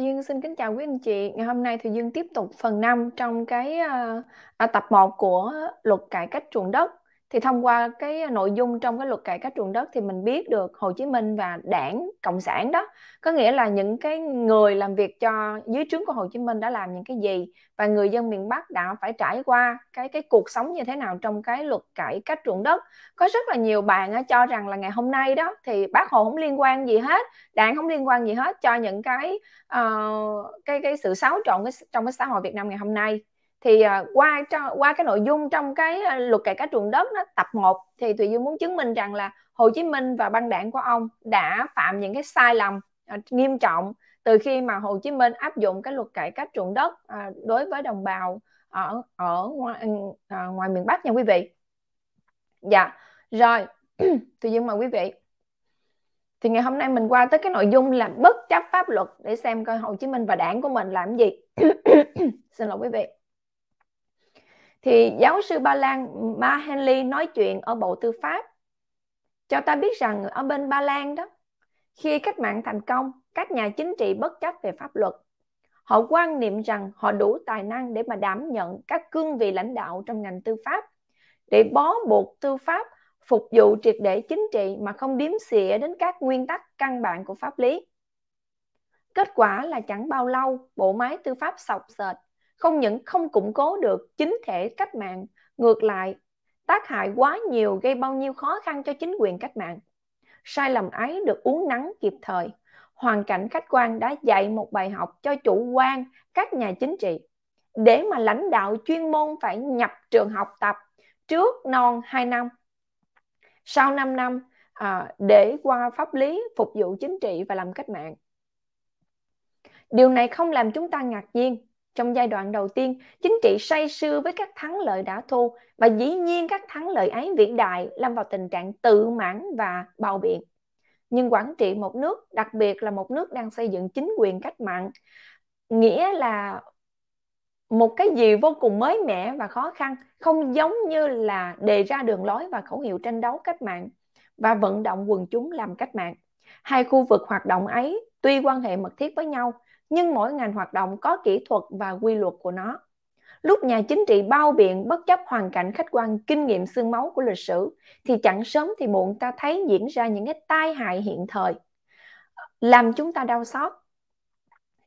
Thùy Dương xin kính chào quý anh chị. Ngày hôm nay Thùy Dương tiếp tục phần 5 trong cái ờ, à, tập 1 của luật cải cách ruộng đất thì thông qua cái ờ, nội dung trong cái luật cải cách ruộng đất thì mình biết được Hồ Chí Minh và đảng Cộng sản đó có nghĩa là những cái người làm việc cho dưới trướng của Hồ Chí Minh đã làm những cái gì và người dân miền Bắc đã phải trải qua cái cái cuộc sống như thế nào trong cái luật cải cách ruộng đất. Có rất là nhiều bạn cho rằng là ngày hôm nay đó thì bác Hồ không liên quan gì hết đảng không liên quan gì hết cho những cái uh, cái cái sự xáo trộn cái, trong cái xã hội Việt Nam ngày hôm nay thì uh, qua cho, qua cái nội dung trong cái à, luật cải cách ruộng đất đó, tập 1 thì Thùy Dương muốn chứng minh rằng là Hồ Chí Minh và băng đảng của ông đã phạm những cái sai lầm uh, nghiêm trọng từ khi mà Hồ Chí Minh áp dụng cái luật cải cách ruộng đất uh, đối với đồng bào ở ở ngoài, uh, ngoài miền Bắc nha quý vị. Dạ, rồi Thùy Dương mời quý vị. Thì ngày hôm nay mình qua tới cái nội dung là bất chấp pháp luật để xem coi Hồ Chí Minh và đảng của mình làm gì. Xin lỗi quý vị thì giáo sư Ba Lan Ma Henley nói chuyện ở Bộ Tư pháp cho ta biết rằng ở bên Ba Lan đó, khi cách mạng thành công, các nhà chính trị bất chấp về pháp luật họ quan niệm rằng họ đủ tài năng để mà đảm nhận các cương vị lãnh đạo trong ngành tư pháp, để bó buộc tư pháp, phục vụ triệt để chính trị mà không điếm xỉa đến các nguyên tắc căn bản của pháp lý. Kết quả là chẳng bao lâu, bộ máy tư pháp sọc sệt không những không củng cố được chính thể cách mạng, ngược lại, tác hại quá nhiều gây bao nhiêu khó khăn cho chính quyền cách mạng. Sai lầm ấy được uống nắng kịp thời. Hoàn cảnh khách quan đã dạy một bài học cho chủ quan các nhà chính trị. Để mà lãnh đạo chuyên môn phải nhập trường học tập trước non 2 năm, sau 5 năm à, để qua pháp lý phục vụ chính trị và làm cách mạng. Điều này không làm chúng ta ngạc nhiên trong giai đoạn đầu tiên, chính trị say sưa với các thắng lợi đã thu và dĩ nhiên các thắng lợi ấy vĩ đại lâm vào tình trạng tự mãn và bào biện. Nhưng quản trị một nước, đặc biệt là một nước đang xây dựng chính quyền cách mạng, nghĩa là một cái gì vô cùng mới mẻ và khó khăn, không giống như là đề ra đường lối và khẩu hiệu tranh đấu cách mạng và vận động quần chúng làm cách mạng. Hai khu vực hoạt động ấy tuy quan hệ mật thiết với nhau nhưng mỗi ngành hoạt động có kỹ thuật và quy luật của nó. Lúc nhà chính trị bao biện bất chấp hoàn cảnh khách quan kinh nghiệm xương máu của lịch sử thì chẳng sớm thì muộn ta thấy diễn ra những cái tai hại hiện thời làm chúng ta đau xót.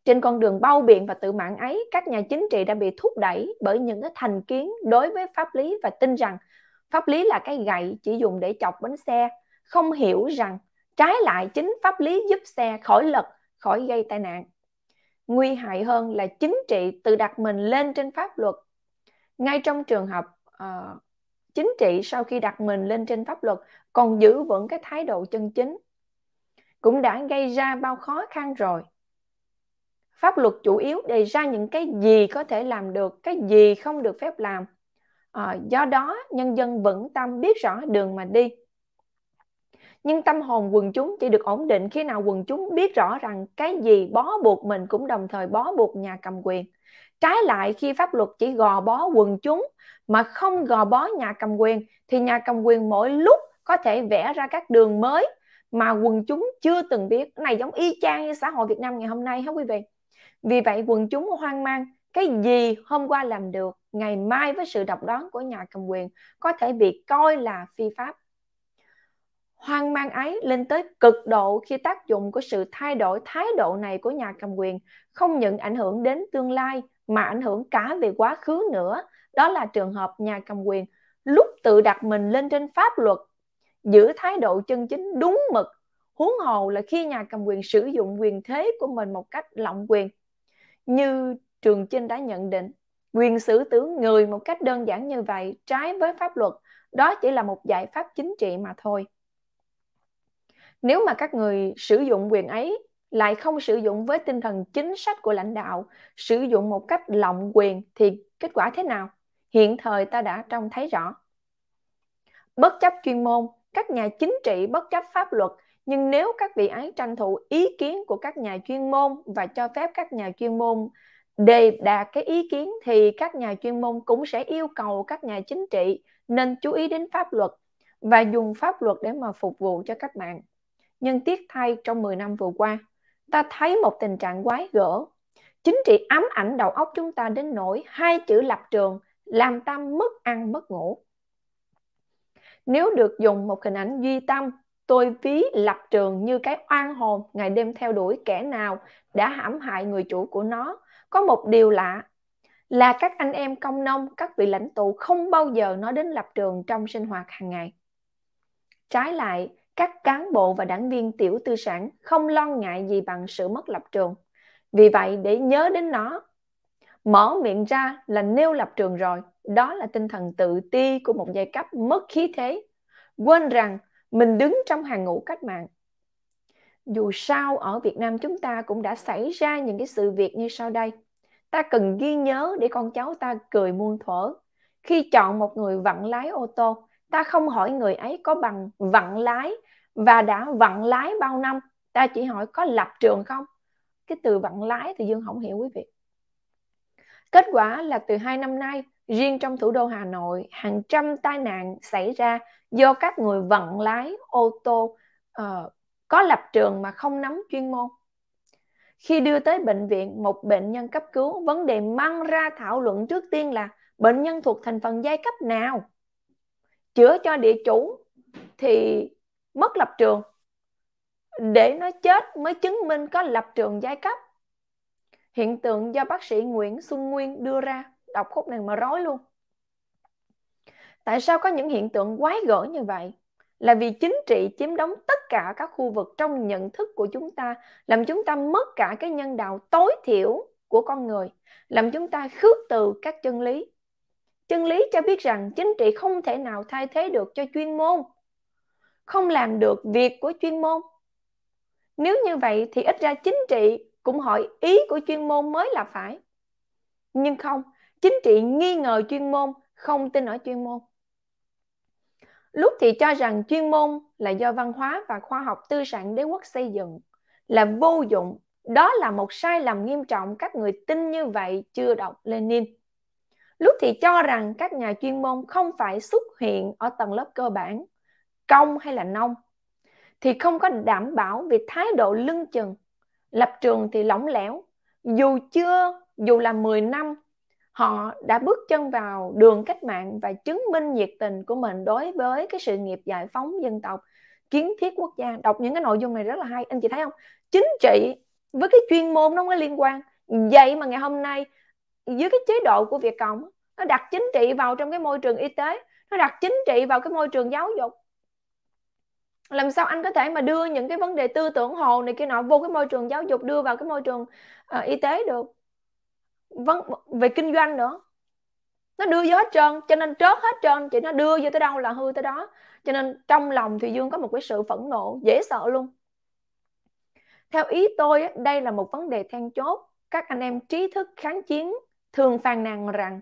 Trên con đường bao biện và tự mạng ấy, các nhà chính trị đã bị thúc đẩy bởi những cái thành kiến đối với pháp lý và tin rằng pháp lý là cái gậy chỉ dùng để chọc bánh xe, không hiểu rằng trái lại chính pháp lý giúp xe khỏi lật, khỏi gây tai nạn nguy hại hơn là chính trị tự đặt mình lên trên pháp luật. Ngay trong trường hợp uh, chính trị sau khi đặt mình lên trên pháp luật còn giữ vững cái thái độ chân chính cũng đã gây ra bao khó khăn rồi. Pháp luật chủ yếu đề ra những cái gì có thể làm được cái gì không được phép làm. À, do đó nhân dân vững tâm biết rõ đường mà đi nhưng tâm hồn quần chúng chỉ được ổn định khi nào quần chúng biết rõ rằng cái gì bó buộc mình cũng đồng thời bó buộc nhà cầm quyền. Trái lại, khi pháp luật chỉ gò bó quần chúng mà không gò bó nhà cầm quyền, thì nhà cầm quyền mỗi lúc có thể vẽ ra các đường mới mà quần chúng chưa từng biết. Cái này giống y chang như xã hội Việt Nam ngày hôm nay hả quý vị? Vì vậy, quần chúng hoang mang. Cái gì hôm qua làm được, ngày mai với sự độc đoán của nhà cầm quyền có thể bị coi là phi pháp hoang mang ấy lên tới cực độ khi tác dụng của sự thay đổi thái độ này của nhà cầm quyền, không những ảnh hưởng đến tương lai mà ảnh hưởng cả về quá khứ nữa. Đó là trường hợp nhà cầm quyền lúc tự đặt mình lên trên pháp luật, giữ thái độ chân chính đúng mực, huống hồ là khi nhà cầm quyền sử dụng quyền thế của mình một cách lộng quyền. Như trường chinh đã nhận định, quyền xử tử người một cách đơn giản như vậy trái với pháp luật, đó chỉ là một giải pháp chính trị mà thôi nếu mà các người sử dụng quyền ấy lại không sử dụng với tinh thần chính sách của lãnh đạo, sử dụng một cách lộng quyền thì kết quả thế nào? Hiện thời ta đã trông thấy rõ. Bất chấp chuyên môn, các nhà chính trị bất chấp pháp luật, nhưng nếu các vị ấy tranh thủ ý kiến của các nhà chuyên môn và cho phép các nhà chuyên môn đề đạt cái ý kiến thì các nhà chuyên môn cũng sẽ yêu cầu các nhà chính trị nên chú ý đến pháp luật và dùng pháp luật để mà phục vụ cho các bạn. Nhưng tiếc thay trong 10 năm vừa qua, ta thấy một tình trạng quái gở. Chính trị ám ảnh đầu óc chúng ta đến nỗi hai chữ lập trường làm ta mất ăn mất ngủ. Nếu được dùng một hình ảnh duy tâm, tôi ví lập trường như cái oan hồn ngày đêm theo đuổi kẻ nào đã hãm hại người chủ của nó. Có một điều lạ là các anh em công nông, các vị lãnh tụ không bao giờ nói đến lập trường trong sinh hoạt hàng ngày. Trái lại, các cán bộ và đảng viên tiểu tư sản không lo ngại gì bằng sự mất lập trường. Vì vậy, để nhớ đến nó, mở miệng ra là nêu lập trường rồi. Đó là tinh thần tự ti của một giai cấp mất khí thế. Quên rằng mình đứng trong hàng ngũ cách mạng. Dù sao ở Việt Nam chúng ta cũng đã xảy ra những cái sự việc như sau đây. Ta cần ghi nhớ để con cháu ta cười muôn thuở. Khi chọn một người vặn lái ô tô, ta không hỏi người ấy có bằng vặn lái và đã vặn lái bao năm. Ta chỉ hỏi có lập trường không? Cái từ vặn lái thì Dương không hiểu quý vị. Kết quả là từ hai năm nay, riêng trong thủ đô Hà Nội, hàng trăm tai nạn xảy ra do các người vận lái ô tô uh, có lập trường mà không nắm chuyên môn. Khi đưa tới bệnh viện một bệnh nhân cấp cứu, vấn đề mang ra thảo luận trước tiên là bệnh nhân thuộc thành phần giai cấp nào. Chữa cho địa chủ thì mất lập trường. Để nó chết mới chứng minh có lập trường giai cấp. Hiện tượng do bác sĩ Nguyễn Xuân Nguyên đưa ra, đọc khúc này mà rối luôn. Tại sao có những hiện tượng quái gở như vậy? Là vì chính trị chiếm đóng tất cả các khu vực trong nhận thức của chúng ta, làm chúng ta mất cả cái nhân đạo tối thiểu của con người, làm chúng ta khước từ các chân lý. Chân lý cho biết rằng chính trị không thể nào thay thế được cho chuyên môn, không làm được việc của chuyên môn. Nếu như vậy thì ít ra chính trị cũng hỏi ý của chuyên môn mới là phải. Nhưng không, chính trị nghi ngờ chuyên môn, không tin ở chuyên môn. Lúc thì cho rằng chuyên môn là do văn hóa và khoa học tư sản đế quốc xây dựng, là vô dụng. Đó là một sai lầm nghiêm trọng các người tin như vậy chưa đọc Lenin. Lúc thì cho rằng các nhà chuyên môn không phải xuất hiện ở tầng lớp cơ bản, công hay là nông, thì không có đảm bảo về thái độ lưng chừng, lập trường thì lỏng lẻo. Dù chưa, dù là 10 năm họ đã bước chân vào đường cách mạng và chứng minh nhiệt tình của mình đối với cái sự nghiệp giải phóng dân tộc kiến thiết quốc gia. Đọc những cái nội dung này rất là hay. Anh chị thấy không? Chính trị với cái chuyên môn nó không có liên quan. Vậy mà ngày hôm nay dưới cái chế độ của Việt Cộng nó đặt chính trị vào trong cái môi trường y tế nó đặt chính trị vào cái môi trường giáo dục làm sao anh có thể mà đưa những cái vấn đề tư tưởng hồ này kia nọ vô cái môi trường giáo dục đưa vào cái môi trường uh, y tế được? Vấn về kinh doanh nữa. Nó đưa vô hết trơn cho nên trớt hết trơn chị nó đưa vô tới đâu là hư tới đó. Cho nên trong lòng thì dương có một cái sự phẫn nộ dễ sợ luôn. Theo ý tôi đây là một vấn đề then chốt. Các anh em trí thức kháng chiến thường phàn nàn rằng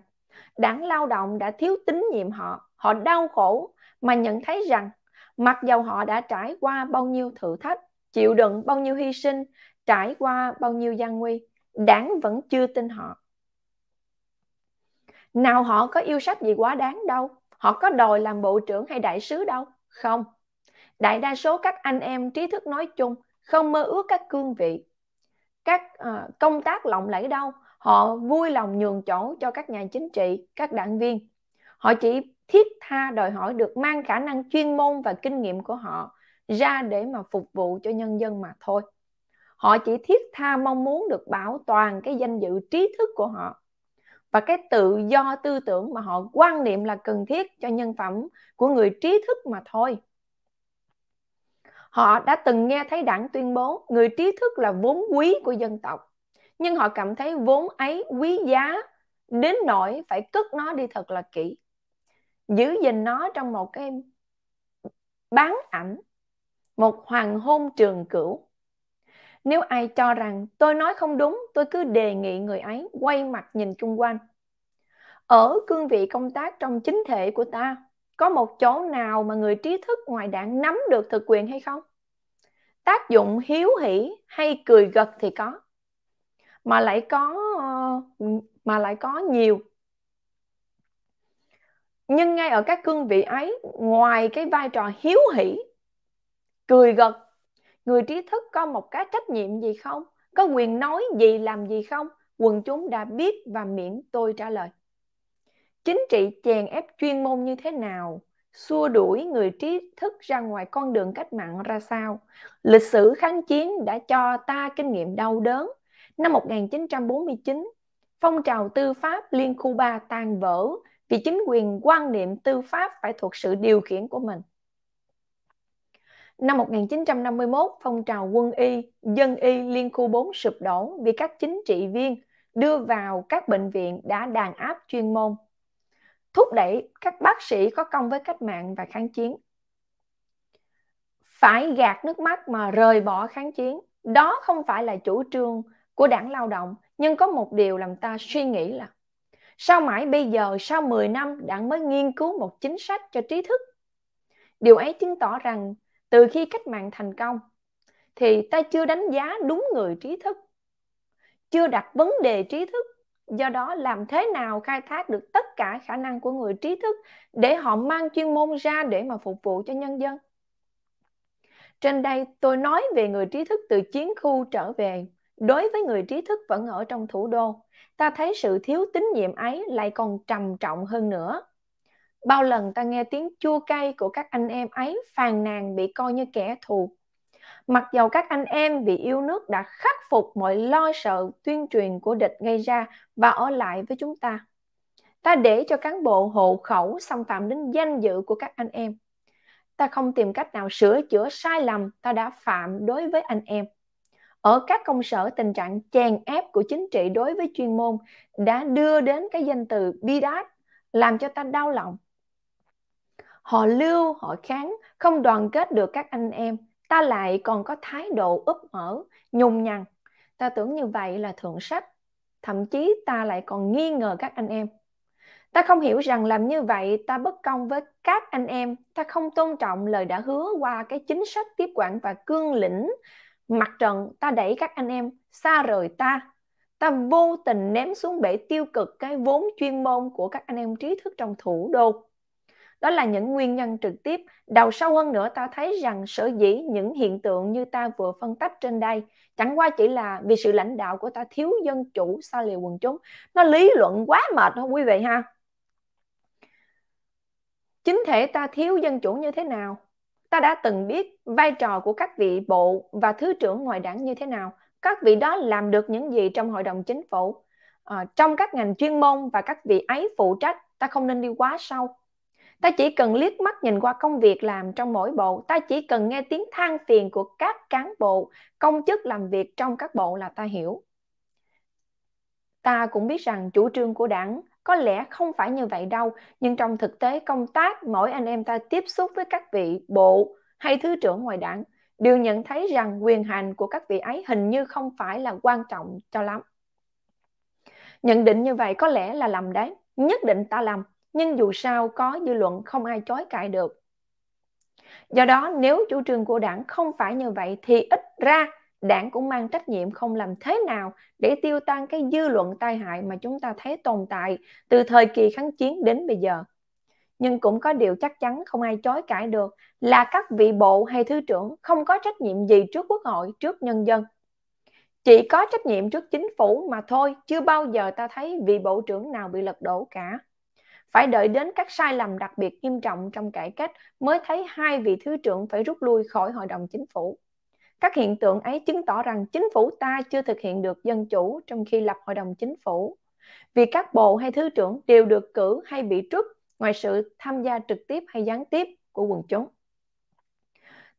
đảng lao động đã thiếu tín nhiệm họ họ đau khổ mà nhận thấy rằng mặc dầu họ đã trải qua bao nhiêu thử thách chịu đựng bao nhiêu hy sinh trải qua bao nhiêu gian nguy đảng vẫn chưa tin họ. Nào họ có yêu sách gì quá đáng đâu? Họ có đòi làm bộ trưởng hay đại sứ đâu? Không. Đại đa số các anh em trí thức nói chung không mơ ước các cương vị các uh, công tác lộng lẫy đâu. Họ vui lòng nhường chỗ cho các nhà chính trị các đảng viên. Họ chỉ thiết tha đòi hỏi được mang khả năng chuyên môn và kinh nghiệm của họ ra để mà phục vụ cho nhân dân mà thôi. Họ chỉ thiết tha mong muốn được bảo toàn cái danh dự trí thức của họ và cái tự do tư tưởng mà họ quan niệm là cần thiết cho nhân phẩm của người trí thức mà thôi. Họ đã từng nghe thấy đảng tuyên bố người trí thức là vốn quý của dân tộc, nhưng họ cảm thấy vốn ấy quý giá đến nỗi phải cất nó đi thật là kỹ giữ gìn nó trong một cái bán ảnh một hoàng hôn trường cửu nếu ai cho rằng tôi nói không đúng, tôi cứ đề nghị người ấy quay mặt nhìn chung quanh. Ở cương vị công tác trong chính thể của ta, có một chỗ nào mà người trí thức ngoài đảng nắm được thực quyền hay không? Tác dụng hiếu hỷ hay cười gật thì có. Mà lại có ờ, mà lại có nhiều. Nhưng ngay ở các cương vị ấy, ngoài cái vai trò hiếu hỷ, cười gật người trí thức có một cái trách nhiệm gì không? Có quyền nói gì làm gì không? Quần chúng đã biết và miễn tôi trả lời. Chính trị chèn ép chuyên môn như thế nào? Xua đuổi người trí thức ra ngoài con đường cách mạng ra sao? Lịch sử kháng chiến đã cho ta kinh nghiệm đau đớn. Năm 1949, phong trào tư pháp liên khu ba tan vỡ vì chính quyền quan niệm tư pháp phải thuộc sự điều khiển của mình. Năm 1951, phong trào quân y, dân y liên khu 4 sụp đổ vì các chính trị viên đưa vào các bệnh viện đã đàn áp chuyên môn, thúc đẩy các bác sĩ có công với cách mạng và kháng chiến. Phải gạt nước mắt mà rời bỏ kháng chiến, đó không phải là chủ trương của đảng lao động, nhưng có một điều làm ta suy nghĩ là sao mãi bây giờ, sau 10 năm đảng mới nghiên cứu một chính sách cho trí thức. Điều ấy chứng tỏ rằng từ khi cách mạng thành công thì ta chưa đánh giá đúng người trí thức chưa đặt vấn đề trí thức. Do đó làm thế nào khai thác được tất cả khả năng của người trí thức để họ mang chuyên môn ra để mà phục vụ cho nhân dân? Trên đây tôi nói về người trí thức từ chiến khu trở về đối với người trí thức vẫn ở trong thủ đô, ta thấy sự thiếu tín nhiệm ấy lại còn trầm trọng hơn nữa Bao lần ta nghe tiếng chua cay của các anh em ấy phàn nàn bị coi như kẻ thù. Mặc dầu các anh em vì yêu nước đã khắc phục mọi lo sợ tuyên truyền của địch gây ra và ở lại với chúng ta. Ta để cho cán bộ hộ khẩu xâm phạm đến danh dự của các anh em. Ta không tìm cách nào sửa chữa sai lầm ta đã phạm đối với anh em. Ở các công sở, tình trạng chèn ép của chính trị đối với chuyên môn đã đưa đến cái danh từ bi đát làm cho ta đau lòng. Họ lưu, họ kháng, không đoàn kết được các anh em. Ta lại còn có thái độ úp mở nhung nhằn ta tưởng như vậy là thượng sách, thậm chí ta lại còn nghi ngờ các anh em. Ta không hiểu rằng làm như vậy ta bất công với các anh em. Ta không tôn trọng lời đã hứa qua cái chính sách tiếp quản và cương lĩnh mặt trận, ta đẩy các anh em xa rời ta. Ta vô tình ném xuống bể tiêu cực cái vốn chuyên môn của các anh em trí thức trong thủ đô. Đó là những nguyên nhân trực tiếp. Đầu sâu hơn nữa, ta thấy rằng sở dĩ những hiện tượng như ta vừa phân tích trên đây, chẳng qua chỉ là vì sự lãnh đạo của ta thiếu dân chủ xa lìa quần chúng. Nó lý luận quá mệt không quý vị ha. Chính thể ta thiếu dân chủ như thế nào? Ta đã từng biết vai trò của các vị bộ và thứ trưởng ngoài đảng như thế nào. Các vị đó làm được những gì trong hội đồng chính phủ? À, trong các ngành chuyên môn và các vị ấy phụ trách ta không nên đi quá sâu. Ta chỉ cần liếc mắt nhìn qua công việc làm trong mỗi bộ, ta chỉ cần nghe tiếng than phiền của các cán bộ, công chức làm việc trong các bộ là ta hiểu. Ta cũng biết rằng chủ trương của đảng có lẽ không phải như vậy đâu, nhưng trong thực tế công tác mỗi anh em ta tiếp xúc với các vị bộ hay thứ trưởng ngoài đảng đều nhận thấy rằng quyền hành của các vị ấy hình như không phải là quan trọng cho lắm. Nhận định như vậy có lẽ là lầm đấy, nhất định ta lầm nhưng dù sao có dư luận không ai chối cãi được. Do đó nếu chủ trương của đảng không phải như vậy thì ít ra đảng cũng mang trách nhiệm không làm thế nào để tiêu tan cái dư luận tai hại mà chúng ta thấy tồn tại từ thời kỳ kháng chiến đến bây giờ. Nhưng cũng có điều chắc chắn không ai chối cãi được là các vị bộ hay thứ trưởng không có trách nhiệm gì trước quốc hội, trước nhân dân. Chỉ có trách nhiệm trước chính phủ mà thôi, chưa bao giờ ta thấy vị bộ trưởng nào bị lật đổ cả. Phải đợi đến các sai lầm đặc biệt nghiêm trọng trong cải cách mới thấy hai vị thứ trưởng phải rút lui khỏi hội đồng chính phủ. Các hiện tượng ấy chứng tỏ rằng chính phủ ta chưa thực hiện được dân chủ trong khi lập hội đồng chính phủ. Vì các bộ hay thứ trưởng đều được cử hay bị trút ngoài sự tham gia trực tiếp hay gián tiếp của quần chúng.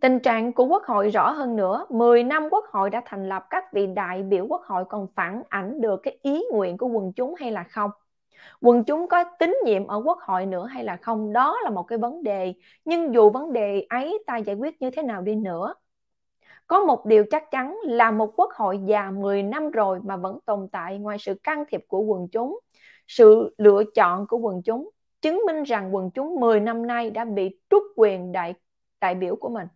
Tình trạng của Quốc hội rõ hơn nữa, 10 năm Quốc hội đã thành lập các vị đại biểu Quốc hội còn phản ảnh được cái ý nguyện của quần chúng hay là không? quần chúng có tín nhiệm ở quốc hội nữa hay là không đó là một cái vấn đề nhưng dù vấn đề ấy ta giải quyết như thế nào đi nữa có một điều chắc chắn là một quốc hội già 10 năm rồi mà vẫn tồn tại ngoài sự can thiệp của quần chúng sự lựa chọn của quần chúng chứng minh rằng quần chúng 10 năm nay đã bị trút quyền đại đại biểu của mình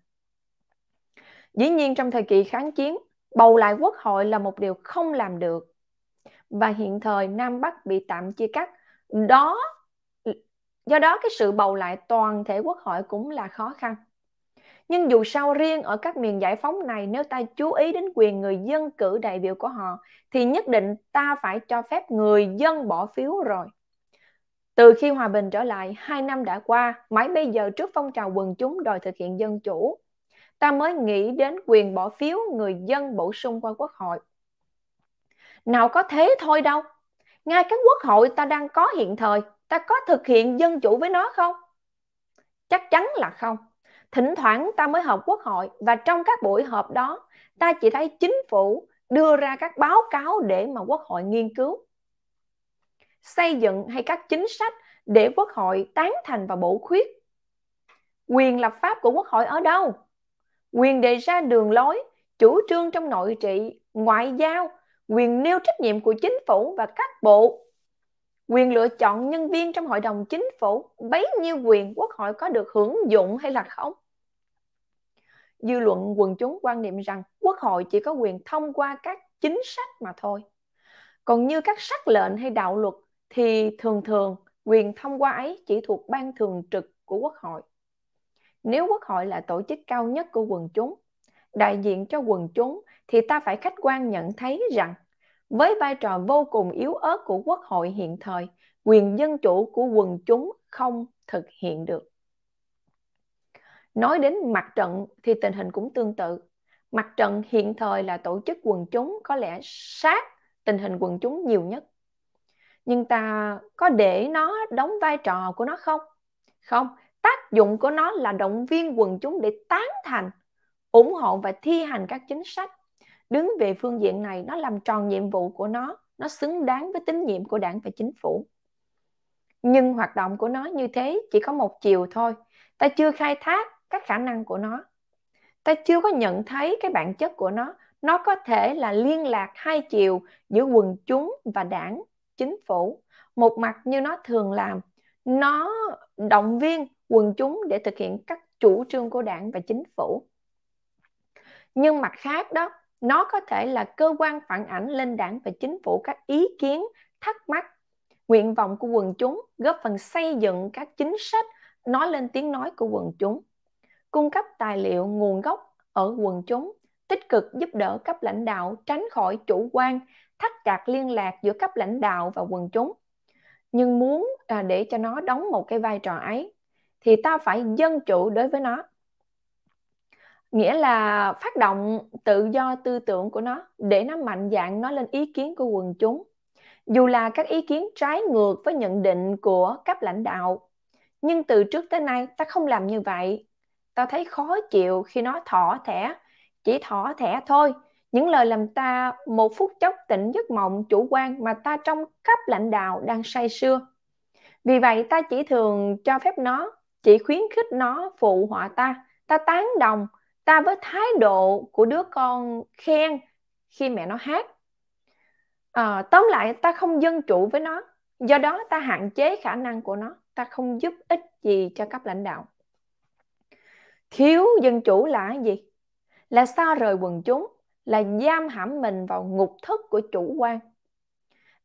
dĩ nhiên trong thời kỳ kháng chiến, bầu lại quốc hội là một điều không làm được và hiện thời Nam Bắc bị tạm chia cắt. Đó do đó cái sự bầu lại toàn thể quốc hội cũng là khó khăn. Nhưng dù sao riêng ở các miền giải phóng này nếu ta chú ý đến quyền người dân cử đại biểu của họ thì nhất định ta phải cho phép người dân bỏ phiếu rồi. Từ khi hòa bình trở lại, hai năm đã qua, mãi bây giờ trước phong trào quần chúng đòi thực hiện dân chủ, ta mới nghĩ đến quyền bỏ phiếu người dân bổ sung qua quốc hội. Nào có thế thôi đâu. Ngay các quốc hội ta đang có hiện thời, ta có thực hiện dân chủ với nó không? Chắc chắn là không. Thỉnh thoảng ta mới họp quốc hội và trong các buổi họp đó, ta chỉ thấy chính phủ đưa ra các báo cáo để mà quốc hội nghiên cứu. Xây dựng hay các chính sách để quốc hội tán thành và bổ khuyết. Quyền lập pháp của quốc hội ở đâu? Quyền đề ra đường lối, chủ trương trong nội trị, ngoại giao, quyền nêu trách nhiệm của chính phủ và các bộ quyền lựa chọn nhân viên trong hội đồng chính phủ, bấy nhiêu quyền quốc hội có được hưởng dụng hay là không? Dư luận quần chúng quan niệm rằng quốc hội chỉ có quyền thông qua các chính sách mà thôi. Còn như các sắc lệnh hay đạo luật thì thường thường quyền thông qua ấy chỉ thuộc ban thường trực của quốc hội. Nếu quốc hội là tổ chức cao nhất của quần chúng, đại diện cho quần chúng thì ta phải khách quan nhận thấy rằng với vai trò vô cùng yếu ớt của quốc hội hiện thời, quyền dân chủ của quần chúng không thực hiện được. Nói đến mặt trận thì tình hình cũng tương tự. Mặt trận hiện thời là tổ chức quần chúng có lẽ sát tình hình quần chúng nhiều nhất. Nhưng ta có để nó đóng vai trò của nó không? Không, tác dụng của nó là động viên quần chúng để tán thành, ủng hộ và thi hành các chính sách đứng về phương diện này, nó làm tròn nhiệm vụ của nó nó xứng đáng với tín nhiệm của đảng và chính phủ. Nhưng hoạt động của nó như thế chỉ có một chiều thôi. Ta chưa khai thác các khả năng của nó. Ta chưa có nhận thấy cái bản chất của nó. Nó có thể là liên lạc hai chiều giữa quần chúng và đảng, chính phủ. Một mặt như nó thường làm, nó động viên quần chúng để thực hiện các chủ trương của đảng và chính phủ. Nhưng mặt khác đó nó có thể là cơ quan phản ảnh lên đảng và chính phủ các ý kiến thắc mắc nguyện vọng của quần chúng góp phần xây dựng các chính sách nói lên tiếng nói của quần chúng. Cung cấp tài liệu nguồn gốc ở quần chúng tích cực giúp đỡ cấp lãnh đạo tránh khỏi chủ quan thắt chặt liên lạc giữa cấp lãnh đạo và quần chúng. Nhưng muốn à, để cho nó đóng một cái vai trò ấy thì ta phải dân chủ đối với nó nghĩa là phát động tự do tư tưởng của nó, để nó mạnh dạn nói lên ý kiến của quần chúng. Dù là các ý kiến trái ngược với nhận định của cấp lãnh đạo, nhưng từ trước tới nay ta không làm như vậy. Ta thấy khó chịu khi nó thỏ thẻ, chỉ thỏ thẻ thôi. Những lời làm ta một phút chốc tỉnh giấc mộng chủ quan mà ta trong cấp lãnh đạo đang say sưa. Vì vậy ta chỉ thường cho phép nó, chỉ khuyến khích nó phụ họa ta. Ta tán đồng ta với thái độ của đứa con khen khi mẹ nó hát. À, tóm lại ta không dân chủ với nó. Do đó ta hạn chế khả năng của nó. Ta không giúp ích gì cho cấp lãnh đạo. Thiếu dân chủ là gì? Là xa rời quần chúng là giam hãm mình vào ngục thất của chủ quan.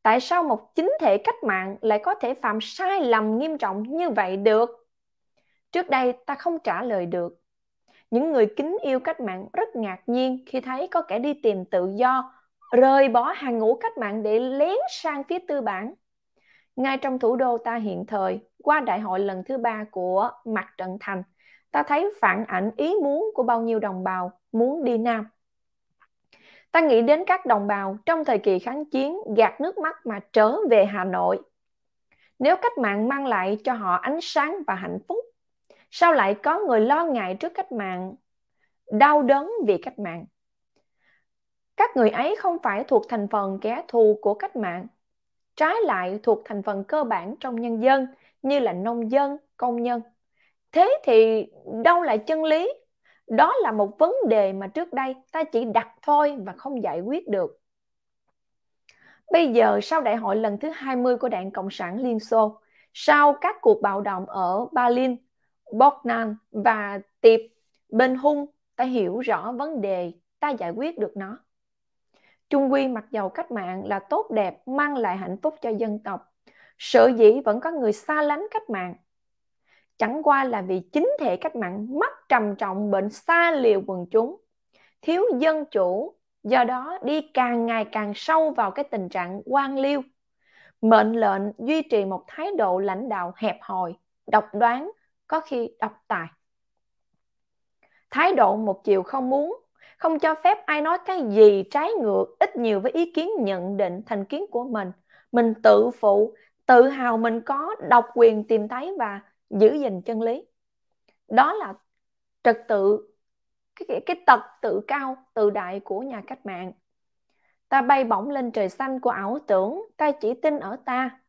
Tại sao một chính thể cách mạng lại có thể phạm sai lầm nghiêm trọng như vậy được? Trước đây ta không trả lời được những người kính yêu cách mạng rất ngạc nhiên khi thấy có kẻ đi tìm tự do, rời bỏ hàng ngũ cách mạng để lén sang phía tư bản. Ngay trong thủ đô ta hiện thời, qua đại hội lần thứ ba của mặt trận thành, ta thấy phản ảnh ý muốn của bao nhiêu đồng bào muốn đi Nam. Ta nghĩ đến các đồng bào trong thời kỳ kháng chiến gạt nước mắt mà trở về Hà Nội. Nếu cách mạng mang lại cho họ ánh sáng và hạnh phúc, sao lại có người lo ngại trước cách mạng? Đau đớn vì cách mạng. Các người ấy không phải thuộc thành phần kẻ thù của cách mạng. Trái lại thuộc thành phần cơ bản trong nhân dân, như là nông dân, công nhân. Thế thì đâu là chân lý? Đó là một vấn đề mà trước đây ta chỉ đặt thôi và không giải quyết được. Bây giờ sau đại hội lần thứ 20 của Đảng Cộng sản Liên Xô, sau các cuộc bạo động ở Berlin Bogdan và Tiệp bên hung ta hiểu rõ vấn đề ta giải quyết được nó. Trung quy mặc dầu cách mạng là tốt đẹp mang lại hạnh phúc cho dân tộc. Sợ dĩ vẫn có người xa lánh cách mạng. Chẳng qua là vì chính thể cách mạng mắc trầm trọng bệnh xa liều quần chúng, thiếu dân chủ, do đó đi càng ngày càng sâu vào cái tình trạng quan liêu, mệnh lệnh duy trì một thái độ lãnh đạo hẹp hòi, độc đoán, có khi độc tài. Thái độ một chiều không muốn, không cho phép ai nói cái gì trái ngược ít nhiều với ý kiến nhận định thành kiến của mình. Mình tự phụ, tự hào mình có độc quyền tìm thấy và giữ gìn chân lý. Đó là trật tự, cái, cái, cái tật tự cao, tự đại của nhà cách mạng. Ta bay bổng lên trời xanh của ảo tưởng, ta chỉ tin ở ta.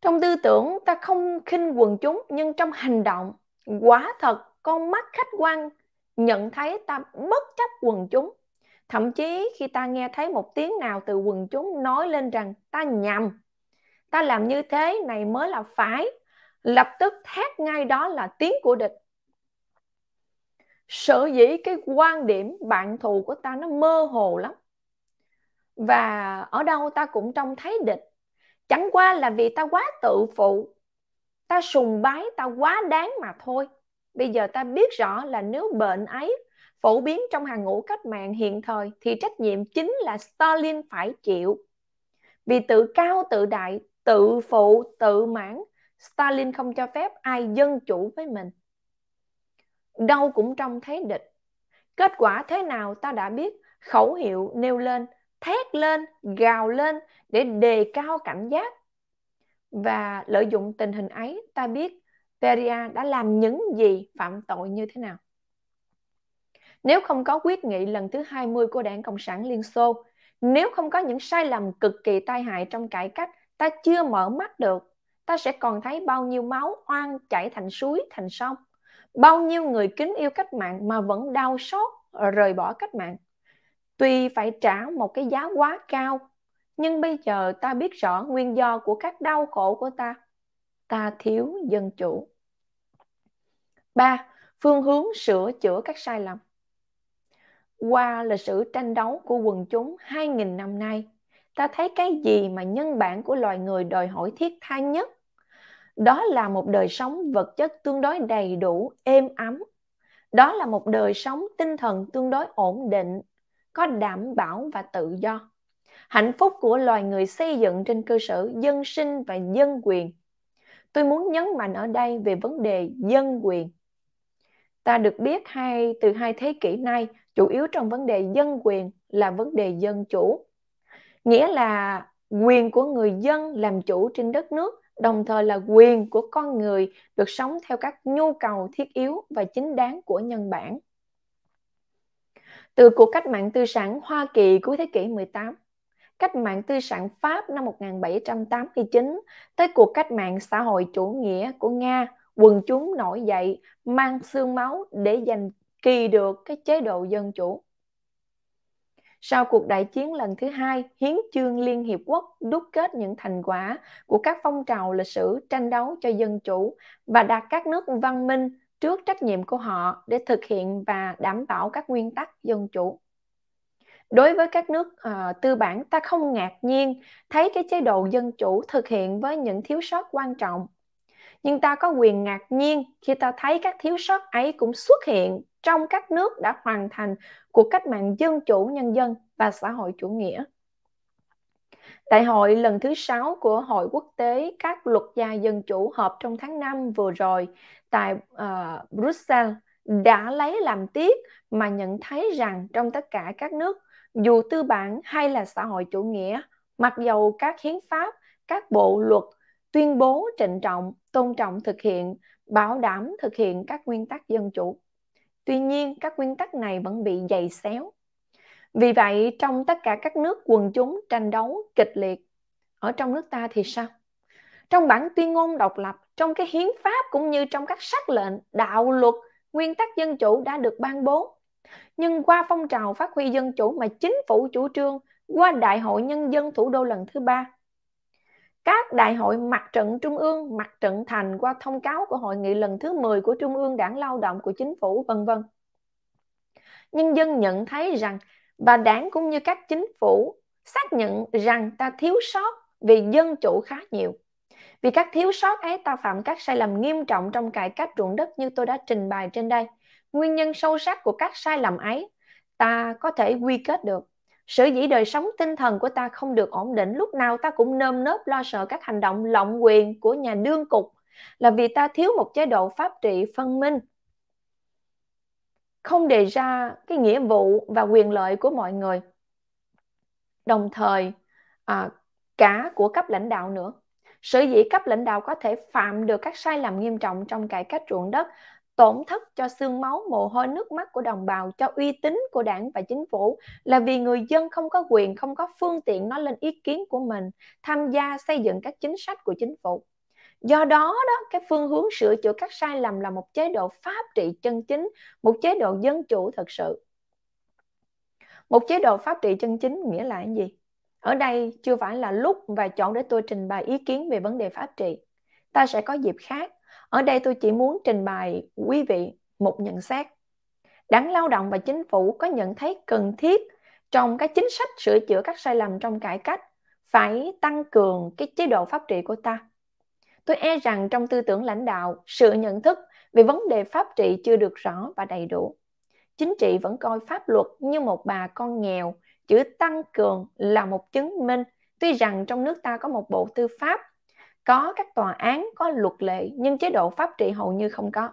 Trong tư tưởng, ta không khinh quần chúng, nhưng trong hành động, quả thật con mắt khách quan, nhận thấy ta bất chấp quần chúng. Thậm chí khi ta nghe thấy một tiếng nào từ quần chúng nói lên rằng ta nhầm, ta làm như thế này mới là phải, lập tức thét ngay đó là tiếng của địch. Sở dĩ cái quan điểm bạn thù của ta nó mơ hồ lắm. Và ở đâu ta cũng trông thấy địch chẳng qua là vì ta quá tự phụ. Ta sùng bái, ta quá đáng mà thôi. Bây giờ ta biết rõ là nếu bệnh ấy phổ biến trong hàng ngũ cách mạng hiện thời, thì trách nhiệm chính là Stalin phải chịu. Vì tự cao, tự đại, tự phụ, tự mãn, Stalin không cho phép ai dân chủ với mình. Đâu cũng trong thế địch. Kết quả thế nào ta đã biết, khẩu hiệu nêu lên thét lên gào lên để đề cao cảnh giác và lợi dụng tình hình ấy ta biết Peria đã làm những gì phạm tội như thế nào. Nếu không có quyết nghị lần thứ 20 của Đảng Cộng sản Liên Xô, nếu không có những sai lầm cực kỳ tai hại trong cải cách, ta chưa mở mắt được, ta sẽ còn thấy bao nhiêu máu oan chảy thành suối, thành sông. Bao nhiêu người kính yêu cách mạng mà vẫn đau xót rời bỏ cách mạng. Tuy phải trả một cái giá quá cao, nhưng bây giờ ta biết rõ nguyên do của các đau khổ của ta ta thiếu dân chủ. 3. Phương hướng sửa chữa các sai lầm. Qua lịch sử tranh đấu của quần chúng 2.000 năm nay, ta thấy cái gì mà nhân bản của loài người đòi hỏi thiết tha nhất? Đó là một đời sống vật chất tương đối đầy đủ, êm ấm. Đó là một đời sống tinh thần tương đối ổn định, có đảm bảo và tự do. Hạnh phúc của loài người xây dựng trên cơ sở dân sinh và dân quyền Tôi muốn nhấn mạnh ở đây về vấn đề dân quyền. Ta được biết hai từ hai thế kỷ nay, chủ yếu trong vấn đề dân quyền là vấn đề dân chủ. Nghĩa là quyền của người dân làm chủ trên đất nước, đồng thời là quyền của con người được sống theo các nhu cầu thiết yếu và chính đáng của nhân bản. Từ cuộc cách mạng tư sản Hoa Kỳ cuối thế kỷ 18, cách mạng tư sản Pháp năm 1789 tới cuộc cách mạng xã hội chủ nghĩa của Nga, quần chúng nổi dậy mang xương máu để giành kỳ được cái chế độ dân chủ. Sau cuộc đại chiến lần thứ hai, Hiến chương Liên Hiệp Quốc đúc kết những thành quả của các phong trào lịch sử tranh đấu cho dân chủ và đặt các nước văn minh trước trách nhiệm của họ để thực hiện và đảm bảo các nguyên tắc dân chủ đối với các nước uh, tư bản ta không ngạc nhiên thấy cái chế độ dân chủ thực hiện với những thiếu sót quan trọng nhưng ta có quyền ngạc nhiên khi ta thấy các thiếu sót ấy cũng xuất hiện trong các nước đã hoàn thành cuộc cách mạng dân chủ nhân dân và xã hội chủ nghĩa. Đại hội lần thứ sáu của Hội Quốc tế các luật gia dân chủ họp trong tháng 5 vừa rồi tại uh, ờ, Brussels đã lấy làm tiếc mà nhận thấy rằng trong tất cả các nước dù tư bản hay là xã hội chủ nghĩa, mặc dầu các hiến pháp, các bộ luật tuyên bố trịnh trọng, tôn trọng thực hiện, bảo đảm thực hiện các nguyên tắc dân chủ. Tuy nhiên, các nguyên tắc này vẫn bị dày xéo. Vì vậy, trong tất cả các nước quần chúng tranh đấu kịch liệt, ở trong nước ta thì sao? Trong bản tuyên ngôn độc lập, trong cái hiến pháp cũng như trong các sắc lệnh, đạo luật, nguyên tắc dân chủ đã được ban bố nhưng qua phong trào phát huy dân chủ mà chính phủ chủ trương qua Đại hội Nhân dân Thủ đô lần thứ ba. Các đại hội mặt trận trung ương, mặt trận thành qua thông cáo của hội nghị lần thứ 10 của Trung ương Đảng Lao động của chính phủ vân vân. Nhân dân nhận thấy rằng và đảng cũng như các chính phủ xác nhận rằng ta thiếu sót về dân chủ khá nhiều. Vì các thiếu sót ấy ta phạm các sai lầm nghiêm trọng trong cải cách ruộng đất như tôi đã trình bày trên đây. Nguyên nhân sâu sắc của các sai lầm ấy ta có thể quy kết được. Sở dĩ đời sống tinh thần của ta không được ổn định, lúc nào ta cũng nơm nớp lo sợ các hành động lộng quyền của nhà đương cục là vì ta thiếu một chế độ pháp trị phân minh. Không đề ra cái nghĩa vụ và quyền lợi của mọi người. Đồng thời à, cả của cấp lãnh đạo nữa. Sở dĩ cấp lãnh đạo có thể phạm được các sai lầm nghiêm trọng trong cải cách ruộng đất, tổn thất cho xương máu, mồ hôi, nước mắt của đồng bào, cho uy tín của đảng và chính phủ là vì người dân không có quyền, không có phương tiện nói lên ý kiến của mình, tham gia xây dựng các chính sách của chính phủ. Do đó đó, cái phương hướng sửa chữa các sai lầm là một chế độ pháp trị chân chính, một chế độ dân chủ thực sự. Một chế độ pháp trị chân chính nghĩa là cái gì? Ở đây chưa phải là lúc và chọn để tôi trình bày ý kiến về vấn đề pháp trị ta sẽ có dịp khác ở đây tôi chỉ muốn trình bày quý vị một nhận xét. Đảng lao động và chính phủ có nhận thấy cần thiết trong các chính sách sửa chữa các sai lầm trong cải cách phải tăng cường cái chế độ pháp trị của ta. Tôi e rằng trong tư tưởng lãnh đạo, sự nhận thức về vấn đề pháp trị chưa được rõ và đầy đủ. Chính trị vẫn coi pháp luật như một bà con nghèo, chữ tăng cường là một chứng minh. Tuy rằng trong nước ta có một bộ tư pháp, có các tòa án, có luật lệ, nhưng chế độ pháp trị hầu như không có.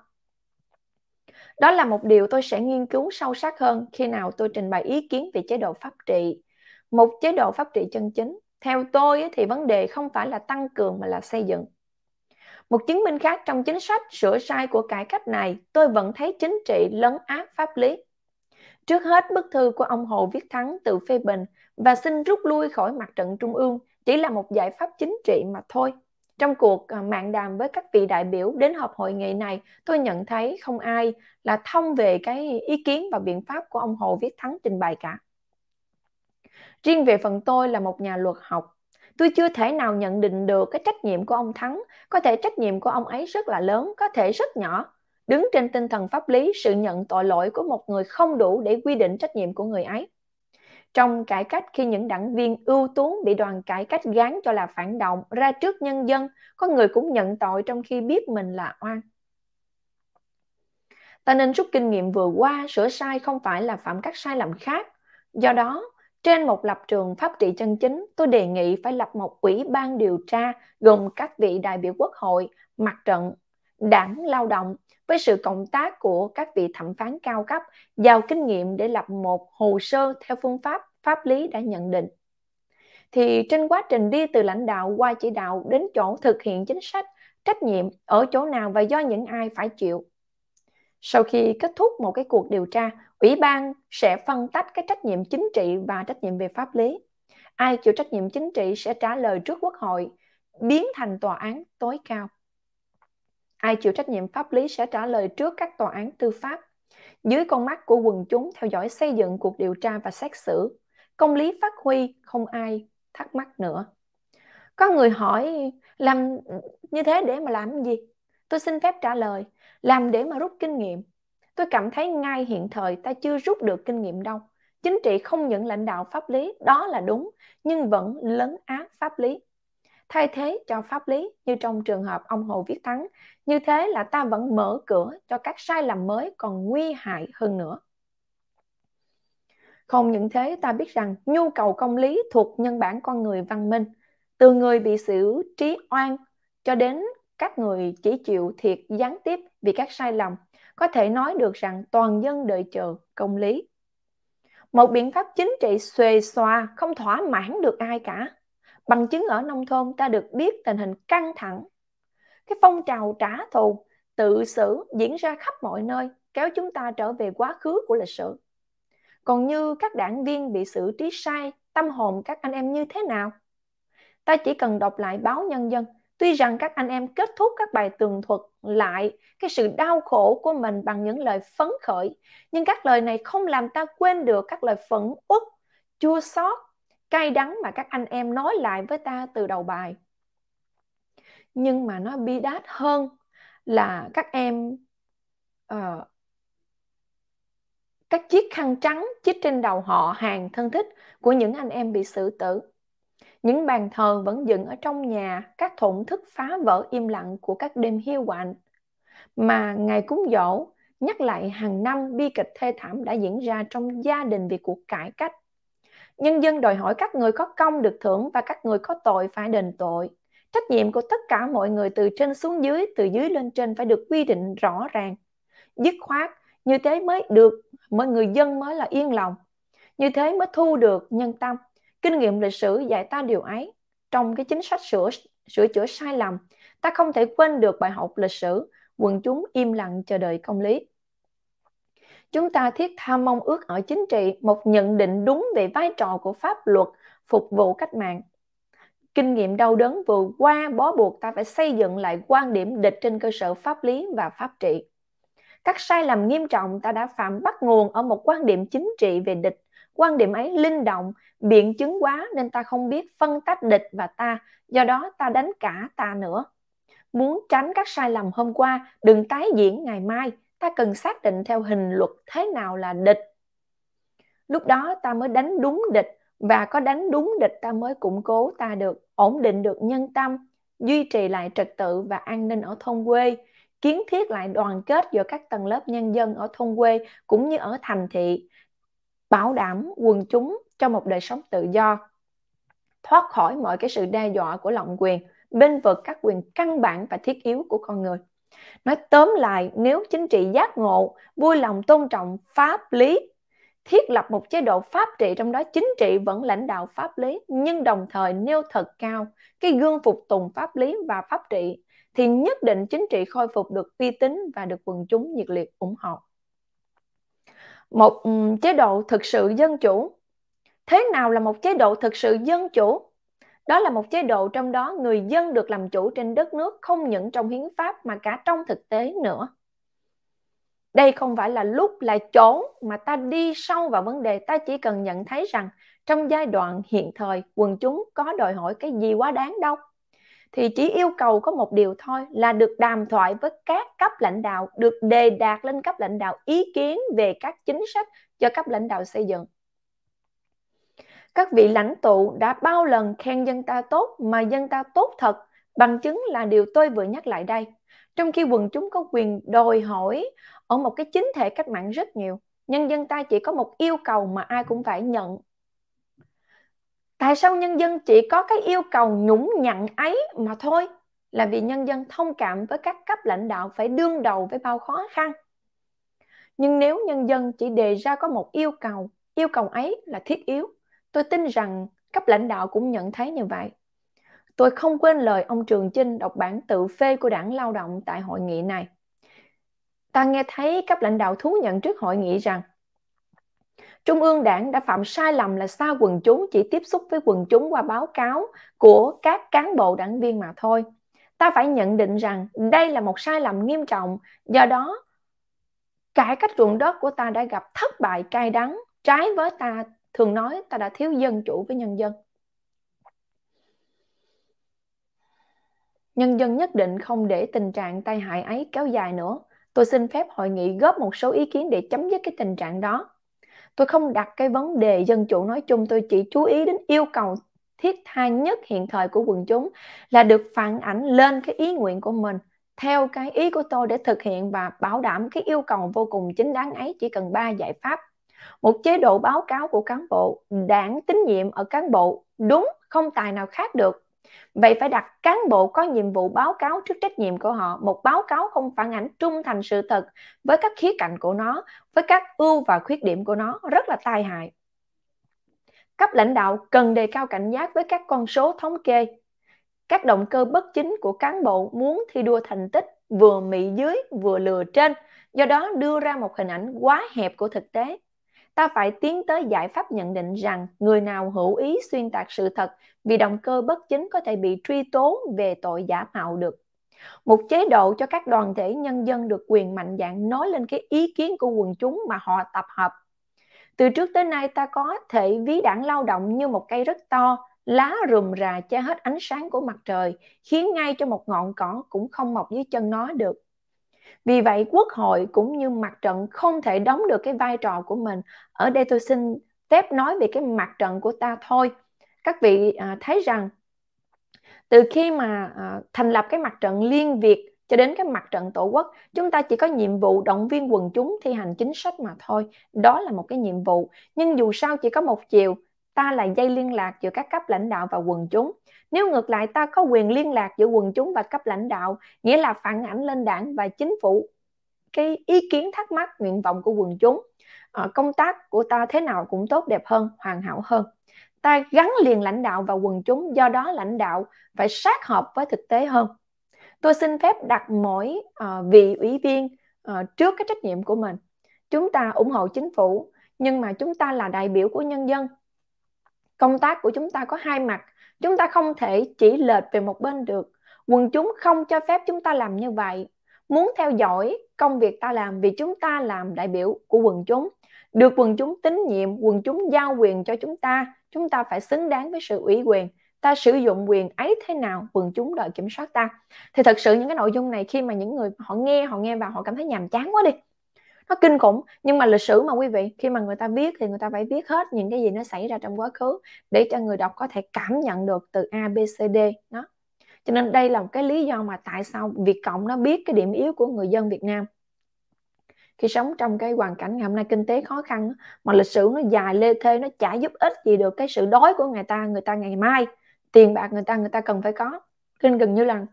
Đó là một điều tôi sẽ nghiên cứu sâu sắc hơn khi nào tôi trình bày ý kiến về chế độ pháp trị. Một chế độ pháp trị chân chính, theo tôi thì vấn đề không phải là tăng cường mà là xây dựng. Một chứng minh khác trong chính sách sửa sai của cải cách này, tôi vẫn thấy chính trị lấn áp pháp lý trước hết bức thư của ông hồ viết thắng tự phê bình và xin rút lui khỏi mặt trận trung ương chỉ là một giải pháp chính trị mà thôi trong cuộc à, mạng đàm với các vị đại biểu đến họp hội nghị này, tôi nhận thấy không ai là thông về cái ý kiến và biện pháp của ông Hồ Viết Thắng trình bày cả. Riêng về phần tôi là một nhà luật học, tôi chưa thể nào nhận định được cái trách nhiệm của ông Thắng. Có thể trách nhiệm của ông ấy rất là lớn, có thể rất nhỏ. Đứng trên tinh thần pháp lý, sự nhận tội lỗi của một người không đủ để quy định trách nhiệm của người ấy trong cải cách khi những đảng viên ưu tú bị đoàn cải cách gán cho là phản động ra trước nhân dân, có người cũng nhận tội trong khi biết mình là oan. Ta nên rút kinh nghiệm vừa qua, sửa sai không phải là phạm các sai lầm khác. Do đó, trên một lập trường pháp trị chân chính, tôi đề nghị phải lập một ủy ban điều tra gồm các vị đại biểu quốc hội, mặt trận, đảng lao động với sự cộng tác của các vị thẩm phán cao cấp giàu kinh nghiệm để lập một hồ sơ theo phương pháp pháp lý đã nhận định. Thì trên quá trình đi từ lãnh đạo qua chỉ đạo đến chỗ thực hiện chính sách, trách nhiệm ở chỗ nào và do những ai phải chịu. Sau khi kết thúc một cái cuộc điều tra, ủy ban sẽ phân tách cái trách nhiệm chính trị và trách nhiệm về pháp lý. Ai chịu trách nhiệm chính trị sẽ trả lời trước quốc hội, biến thành tòa án tối cao ai chịu trách nhiệm pháp lý sẽ trả lời trước các tòa án tư pháp. Dưới con mắt của quần chúng theo dõi xây dựng cuộc điều tra và xét xử, công lý phát huy, không ai thắc mắc nữa. Có người hỏi, làm như thế để mà làm gì? Tôi xin phép trả lời, làm để mà rút kinh nghiệm. Tôi cảm thấy ngay hiện thời ta chưa rút được kinh nghiệm đâu. Chính trị không những lãnh đạo pháp lý, đó là đúng, nhưng vẫn lấn át pháp lý thay thế cho pháp lý như trong trường hợp ông Hồ Viết Thắng. Như thế là ta vẫn mở cửa cho các sai lầm mới còn nguy hại hơn nữa. Không những thế, ta biết rằng nhu cầu công lý thuộc nhân bản con người văn minh, từ người bị xử trí oan cho đến các người chỉ chịu thiệt gián tiếp vì các sai lầm, có thể nói được rằng toàn dân đợi chờ công lý. Một biện pháp chính trị xuề xòa không thỏa mãn được ai cả Bằng chứng ở nông thôn ta được biết tình hình căng thẳng. Cái phong trào trả thù, tự xử diễn ra khắp mọi nơi, kéo chúng ta trở về quá khứ của lịch sử. Còn như các đảng viên bị xử trí sai, tâm hồn các anh em như thế nào? Ta chỉ cần đọc lại báo nhân dân, tuy rằng các anh em kết thúc các bài tường thuật lại cái sự đau khổ của mình bằng những lời phấn khởi, nhưng các lời này không làm ta quên được các lời phẫn uất, chua xót cay đắng mà các anh em nói lại với ta từ đầu bài nhưng mà nó bi đát hơn là các em uh, các chiếc khăn trắng chít trên đầu họ hàng thân thích của những anh em bị xử tử Những bàn thờ vẫn dựng ở trong nhà, các thổn thức phá vỡ im lặng của các đêm hiu quạnh. Mà ngày cúng dỗ, nhắc lại hàng năm bi kịch thê thảm đã diễn ra trong gia đình vì cuộc cải cách. Nhân dân đòi hỏi các người có công được thưởng và các người có tội phải đền tội. Trách nhiệm của tất cả mọi người từ trên xuống dưới, từ dưới lên trên phải được quy định rõ ràng, dứt khoát, như thế mới được, mọi người dân mới là yên lòng. Như thế mới thu được nhân tâm. Kinh nghiệm lịch sử dạy ta điều ấy. Trong cái chính sách sửa sửa chữa sai lầm, ta không thể quên được bài học lịch sử, quần chúng im lặng chờ đợi công lý. Chúng ta thiết tha mong ước ở chính trị một nhận định đúng về vai trò của pháp luật phục vụ cách mạng. Kinh nghiệm đau đớn vừa qua bó buộc ta phải xây dựng lại quan điểm địch trên cơ sở pháp lý và pháp trị. Các sai lầm nghiêm trọng ta đã phạm bắt nguồn ở một quan điểm chính trị về địch. Quan điểm ấy linh động, biện chứng quá nên ta không biết phân tách địch và ta, do đó ta đánh cả ta nữa. Muốn tránh các sai lầm hôm qua, đừng tái diễn ngày mai, ta cần xác định theo hình luật thế nào là địch. Lúc đó ta mới đánh đúng địch và có đánh đúng địch ta mới củng cố ta được, ổn định được nhân tâm, duy trì lại trật tự và an ninh ở thôn quê, kiến thiết lại đoàn kết giữa các tầng lớp nhân dân ở thôn quê cũng như ở thành thị, bảo đảm quần chúng cho một đời sống tự do, thoát khỏi mọi cái sự đe dọa của lộng quyền, bên vực các quyền căn bản và thiết yếu của con người. Nói tóm lại, nếu chính trị giác ngộ, vui lòng tôn trọng pháp lý, thiết lập một chế độ pháp trị trong đó chính trị vẫn lãnh đạo pháp lý nhưng đồng thời nêu thật cao cái gương phục tùng pháp lý và pháp trị thì nhất định chính trị khôi phục được uy tín và được quần chúng nhiệt liệt ủng hộ. Một ừ, chế độ thực sự dân chủ. Thế nào là một chế độ thực sự dân chủ? Đó là một chế độ trong đó người dân được làm chủ trên đất nước không những trong hiến pháp mà cả trong thực tế nữa. Đây không phải là lúc là chỗ mà ta đi sâu vào vấn đề, ta chỉ cần nhận thấy rằng trong giai đoạn hiện thời quần chúng có đòi hỏi cái gì quá đáng đâu thì chỉ yêu cầu có một điều thôi là được đàm thoại với các cấp lãnh đạo, được đề đạt lên cấp lãnh đạo ý kiến về các chính sách cho cấp lãnh đạo xây dựng. Các vị lãnh tụ đã bao lần khen dân ta tốt mà dân ta tốt thật, bằng chứng là điều tôi vừa nhắc lại đây. Trong khi quần chúng có quyền đòi hỏi ở một cái chính thể cách mạng rất nhiều, nhân dân ta chỉ có một yêu cầu mà ai cũng phải nhận. Tại sao nhân dân chỉ có cái yêu cầu nhũng nhặn ấy mà thôi? Là vì nhân dân thông cảm với các cấp lãnh đạo phải đương đầu với bao khó khăn. Nhưng nếu nhân dân chỉ đề ra có một yêu cầu yêu cầu ấy là thiết yếu tôi tin rằng cấp lãnh đạo cũng nhận thấy như vậy tôi không quên lời ông trường chinh đọc bản tự phê của đảng lao động tại hội nghị này ta nghe thấy cấp lãnh đạo thú nhận trước hội nghị rằng Trung ương Đảng đã phạm sai lầm là xa quần chúng chỉ tiếp xúc với quần chúng qua báo cáo của các cán bộ đảng viên mà thôi. Ta phải nhận định rằng đây là một sai lầm nghiêm trọng, do đó cải cách ruộng đất của ta đã gặp thất bại cay đắng, trái với ta thường nói ta đã thiếu dân chủ với nhân dân. Nhân dân nhất định không để tình trạng tai hại ấy kéo dài nữa. Tôi xin phép hội nghị góp một số ý kiến để chấm dứt cái tình trạng đó tôi không đặt cái vấn đề dân chủ nói chung, tôi chỉ chú ý đến yêu cầu thiết tha nhất hiện thời của quần chúng là được phản ảnh lên cái ý nguyện của mình, theo cái ý của tôi để thực hiện và bảo đảm cái yêu cầu vô cùng chính đáng ấy chỉ cần ba giải pháp một chế độ báo cáo của cán bộ đảng tín nhiệm ở cán bộ đúng không tài nào khác được. Vậy phải đặt cán bộ có nhiệm vụ báo cáo trước trách nhiệm của họ, một báo cáo không phản ảnh trung thành sự thật với các khía cạnh của nó, với các ưu và khuyết điểm của nó rất là tai hại. Cấp lãnh đạo cần đề cao cảnh giác với các con số thống kê, các động cơ bất chính của cán bộ muốn thi đua thành tích vừa mị dưới vừa lừa trên, do đó đưa ra một hình ảnh quá hẹp của thực tế ta phải tiến tới giải pháp nhận định rằng người nào hữu ý xuyên tạc sự thật vì động cơ bất chính có thể bị truy tố về tội giả mạo được. Một chế độ cho các đoàn thể nhân dân được quyền mạnh dạng nói lên cái ý kiến của quần chúng mà họ tập hợp. Từ trước tới nay ta có thể ví đảng lao động như một cây rất to, lá rùm rà che hết ánh sáng của mặt trời, khiến ngay cho một ngọn cỏ cũng không mọc dưới chân nó được. Vì vậy quốc hội cũng như mặt trận không thể đóng được cái vai trò của mình. Ở đây tôi xin phép nói về cái mặt trận của ta thôi. các vị à, thấy rằng từ khi mà à, thành lập cái mặt trận liên việt cho đến cái mặt trận tổ quốc chúng ta chỉ có nhiệm vụ động viên quần chúng thi hành chính sách mà thôi đó là một cái nhiệm vụ nhưng dù sao chỉ có một chiều ta là dây liên lạc giữa các cấp lãnh đạo và quần chúng. Nếu ngược lại ta có quyền liên lạc giữa quần chúng và cấp lãnh đạo nghĩa là phản ảnh lên đảng và chính phủ. Cái ý kiến thắc mắc nguyện vọng của quần chúng à, công tác của ta thế nào cũng tốt đẹp hơn hoàn hảo hơn. Ta gắn liền lãnh đạo và quần chúng do đó lãnh đạo phải sát hợp với thực tế hơn. Tôi xin phép đặt mỗi uh, vị ủy viên uh, trước cái trách nhiệm của mình. Chúng ta ủng hộ chính phủ nhưng mà chúng ta là đại biểu của nhân dân công tác của chúng ta có hai mặt. Chúng ta không thể chỉ lệch về một bên được. Quần chúng không cho phép chúng ta làm như vậy. Muốn theo dõi công việc ta làm vì chúng ta làm đại biểu của quần chúng. Được quần chúng tín nhiệm, quần chúng giao quyền cho chúng ta chúng ta phải xứng đáng với sự ủy quyền. Ta sử dụng quyền ấy thế nào, quần chúng đợi kiểm soát ta. Thì thật sự những cái nội dung này khi mà những người họ nghe họ nghe vào họ cảm thấy nhàm chán quá đi nó kinh khủng. Nhưng mà lịch sử mà quý vị khi mà người ta viết thì người ta phải viết hết những cái gì nó xảy ra trong quá khứ để cho người đọc có thể cảm nhận được từ A B C D đó. Cho nên đây là một cái lý do mà tại sao Việt Cộng nó biết cái điểm yếu của người dân Việt Nam. Khi sống trong cái hoàn cảnh ngày hôm nay kinh tế khó khăn mà lịch sử nó dài lê thê nó chả giúp ích gì được cái sự đói của người ta người ta ngày mai tiền bạc người ta người ta cần phải có. Nên gần như là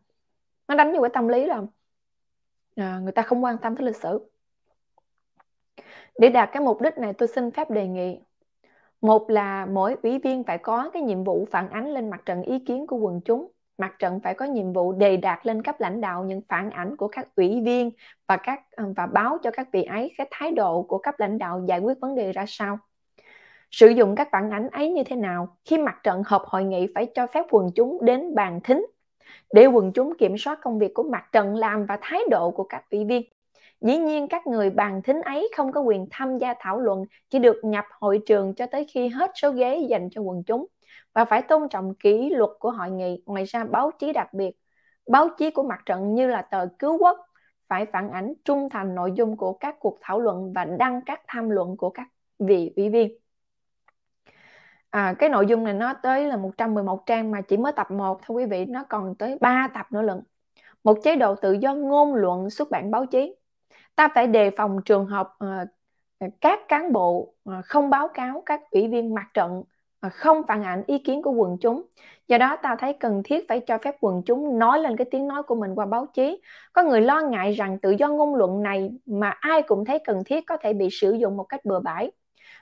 nó đánh vào cái tâm lý là à, người ta không quan tâm tới lịch sử để đạt cái mục đích này, tôi xin phép đề nghị. Một là mỗi ủy viên phải có cái nhiệm vụ phản ánh lên mặt trận ý kiến của quần chúng. Mặt trận phải có nhiệm vụ đề đạt lên cấp lãnh đạo những phản ảnh của các ủy viên và các ờ, và báo cho các vị ấy cái thái độ của cấp lãnh đạo giải quyết vấn đề ra sao. Sử dụng các phản ảnh ấy như thế nào khi mặt trận họp hội nghị phải cho phép quần chúng đến bàn thính để quần chúng kiểm soát công việc của mặt trận làm và thái độ của các ủy viên. Dĩ nhiên các người bàn thính ấy không có quyền tham gia thảo luận, chỉ được nhập hội trường cho tới khi hết số ghế dành cho quần chúng và phải tôn trọng kỷ luật của hội nghị. Ngoài ra báo chí đặc biệt, báo chí của mặt trận như là tờ Cứu Quốc phải phản ánh trung thành nội dung của các cuộc thảo luận và đăng các tham luận của các vị ủy viên. À, cái nội dung này nó tới là 111 trang mà chỉ mới tập 1 thôi quý vị, nó còn tới 3 tập nữa lận. Một chế độ tự do ngôn luận xuất bản báo chí ta phải đề phòng trường hợp ờ, các cán bộ ờ, không báo cáo các ủy viên mặt trận ờ, không phản ảnh ý kiến của quần chúng. Do đó ta thấy cần thiết phải cho phép quần chúng nói lên cái tiếng nói của mình qua báo chí. Có người lo ngại rằng tự do ngôn luận này mà ai cũng thấy cần thiết có thể bị sử dụng một cách bừa bãi.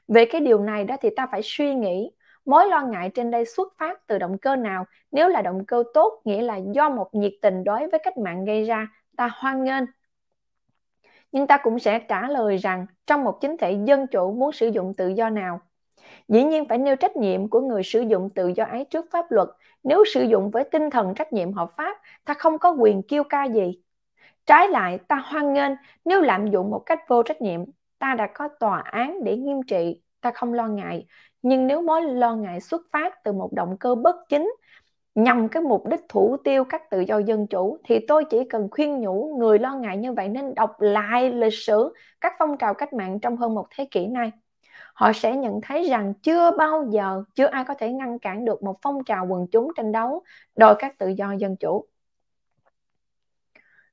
Về cái điều này đó thì ta phải suy nghĩ, mối lo ngại trên đây xuất phát từ động cơ nào? Nếu là động cơ tốt, nghĩa là do một nhiệt tình đối với cách mạng gây ra, ta hoan nghênh nhưng ta cũng sẽ trả lời rằng trong một chính thể dân chủ muốn sử dụng tự do nào? Dĩ nhiên phải nêu trách nhiệm của người sử dụng tự do ấy trước pháp luật. Nếu sử dụng với tinh thần trách nhiệm hợp pháp, ta không có quyền kêu ca gì. Trái lại, ta hoan nghênh nếu lạm dụng một cách vô trách nhiệm, ta đã có tòa án để nghiêm trị, ta không lo ngại. Nhưng nếu mối lo ngại xuất phát từ một động cơ bất chính nhằm cái mục đích thủ tiêu các tự do dân chủ, thì tôi chỉ cần khuyên nhủ người lo ngại như vậy nên đọc lại lịch sử, các phong trào cách mạng trong hơn một thế kỷ nay. Họ sẽ nhận thấy rằng chưa bao giờ, chưa ai có thể ngăn cản được một phong trào quần chúng tranh đấu đòi các tự do dân chủ.